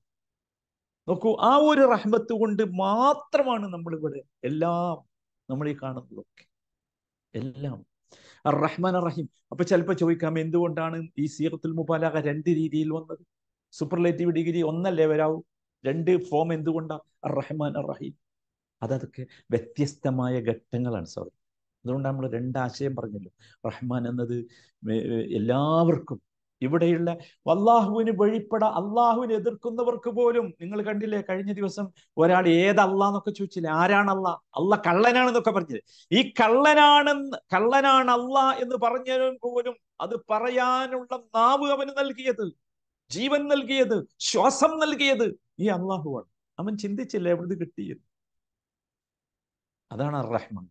നോക്കൂ ആ ഒരു റഹ്മത്ത് കൊണ്ട് മാത്രമാണ് നമ്മൾ ഇവിടെ എല്ലാം നമ്മൾ ഈ കാണുന്നതൊക്കെ. എല്ലാം. റഹ്മാൻ റഹീം അപ്പൊ ചിലപ്പോൾ ചോദിക്കാം എന്തുകൊണ്ടാണ് ഈ സീറത്തുൽ മുബാലക രണ്ട് രീതിയിൽ വന്നത്? സൂപ്പർലേറ്റീവ് ഡിഗ്രി ഒന്നല്ലേ വരാവൂ രണ്ട് ഫോം എന്തുകൊണ്ടാണ് അർ റഹ്മാൻ അർ റഹീം അതൊക്കെ വ്യത്യസ്തമായ ഘട്ടങ്ങളാണ്. സൗദി അതുകൊണ്ടാണ് നമ്മൾ രണ്ടാശയം പറഞ്ഞല്ലോ. റഹ്മാൻ എന്നത് എല്ലാവർക്കും ഇവിടെയുള്ള അള്ളാഹുവിന് വഴിപ്പെടാ അള്ളാഹുവിനെ എതിർക്കുന്നവർക്ക് പോലും നിങ്ങൾ കണ്ടില്ലേ? കഴിഞ്ഞ ദിവസം ഒരാൾ ഏത് അള്ളാന്നൊക്കെ ചോദിച്ചില്ലേ? ആരാണ് അള്ളാ അള്ള കള്ളനാണെന്നൊക്കെ പറഞ്ഞത് ഈ കള്ളനാണെന്ന് കള്ളനാണ് അള്ളാ എന്ന് പറഞ്ഞു പോലും അത് പറയാനുള്ള നാവ് അവന് നൽകിയത്. ജീവൻ നൽകിയത് ശ്വാസം നൽകിയത് ഈ അള്ളാഹുവാണ്. അവൻ ചിന്തിച്ചില്ല എവിടുന്ന് കിട്ടിയത്? അതാണ് റഹ്മാൻ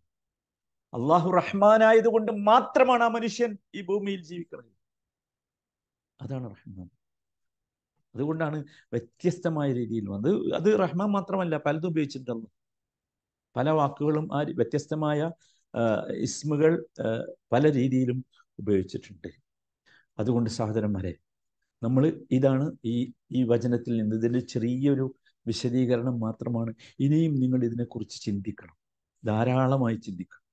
അള്ളാഹു റഹ്മാനായതുകൊണ്ട് മാത്രമാണ് ആ മനുഷ്യൻ ഈ ഭൂമിയിൽ ജീവിക്കുന്നത്. അതാണ് റഹ്മാൻ. അതുകൊണ്ടാണ് വ്യത്യസ്തമായ രീതിയിൽ വന്നത്. അത് റഹ്മാൻ മാത്രമല്ല പലതും ഉപയോഗിച്ചിട്ടുണ്ട് പല വാക്കുകളും ആ വ്യത്യസ്തമായ ഇസ്മുകൾ പല രീതിയിലും ഉപയോഗിച്ചിട്ടുണ്ട്. അതുകൊണ്ട് സഹോദരന്മാരെ നമ്മൾ ഇതാണ് ഈ ഈ വചനത്തിൽ നിന്ന് ഇതിന്റെ ചെറിയൊരു വിശദീകരണം മാത്രമാണ്. ഇനിയും നിങ്ങൾ ഇതിനെക്കുറിച്ച് ചിന്തിക്കണം. ധാരാളമായി ചിന്തിക്കണം.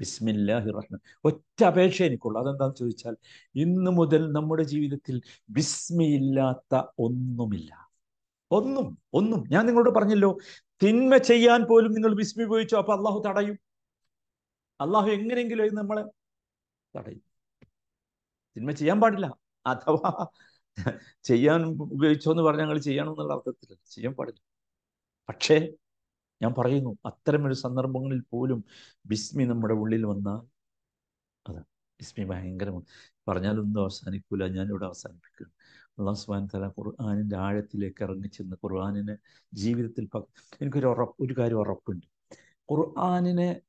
ബിസ്മില്ലാഹി റഹ്മാൻ. ഒറ്റ അപേക്ഷ എനിക്കുള്ളൂ. അതെന്താണെന്ന് ചോദിച്ചാൽ ഇന്ന് മുതൽ നമ്മുടെ ജീവിതത്തിൽ ബിസ്മിയില്ലാത്ത ഒന്നുമില്ല. ഒന്നും ഒന്നും. ഞാൻ നിങ്ങളോട് പറഞ്ഞല്ലോ തിന്മ ചെയ്യാൻ പോലും നിങ്ങൾ ബിസ്മി ഉപയോഗിച്ചു അപ്പൊ അള്ളാഹു തടയും. അള്ളാഹു എങ്ങനെയെങ്കിലും നമ്മളെ തടയും. തിന്മ ചെയ്യാൻ പാടില്ല. അഥവാ ചെയ്യാൻ ഉപയോഗിച്ചോ എന്ന് പറഞ്ഞാൽ ഞങ്ങൾ ചെയ്യണമെന്നുള്ള അർത്ഥത്തിൽ ചെയ്യാൻ പാടില്ല. പക്ഷേ ഞാൻ പറയുന്നു അത്തരമൊരു സന്ദർഭങ്ങളിൽ പോലും ബിസ്മി നമ്മുടെ ഉള്ളിൽ വന്നാൽ അതാണ് ബിസ്മി ഭയങ്കരമാണ്. പറഞ്ഞാലൊന്നും അവസാനിക്കൂല ഞാനിവിടെ അവസാനിപ്പിക്കുകയാണ്. അള്ളാഹു സുബാൻ തല ഖുർആാനിന്റെ ആഴത്തിലേക്ക് ഇറങ്ങിച്ചെന്ന് ഖുർആാനിനെ ജീവിതത്തിൽ എനിക്കൊരു ഉറപ്പ് ഒരു കാര്യം ഉറപ്പുണ്ട്. ഖുർആാനിനെ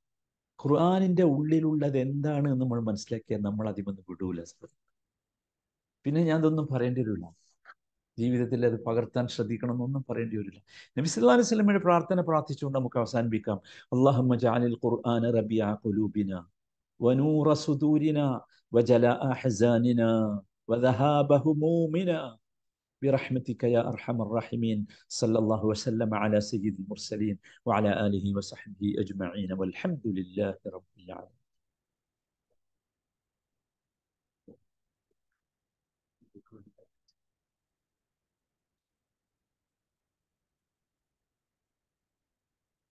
ഖുർആാനിന്റെ ഉള്ളിലുള്ളത് എന്താണ് നമ്മൾ മനസ്സിലാക്കിയാൽ നമ്മൾ അതിമൊന്ന് വിടൂല. പിന്നെ ഞാൻ ഇതൊന്നും പറയേണ്ടി വരില്ല ജീവിതത്തിൽ അത് പകർത്താൻ ശ്രദ്ധിക്കണം എന്നൊന്നും പറയേണ്ടി വരില്ല നബി സല്ലല്ലാഹു അലൈഹി വസല്ലമയുടെ പ്രാർത്ഥന പ്രാർത്ഥിച്ചുകൊണ്ട് നമുക്ക് അവസാനിപ്പിക്കാം അല്ലാഹുമ്മ ജഅലിൽ ഖുർആന റബിയ ഖുലൂബിന വനൂറ സുദൂരിന വജലാഅ ഹസാനിന വദഹാബ ഹുമൂമിന برحمتك يا أرحم الراحمين صلى الله وسلم على سيد المرسلين وعلى آله وصحبه أجمعين والحمد لله رب العالمين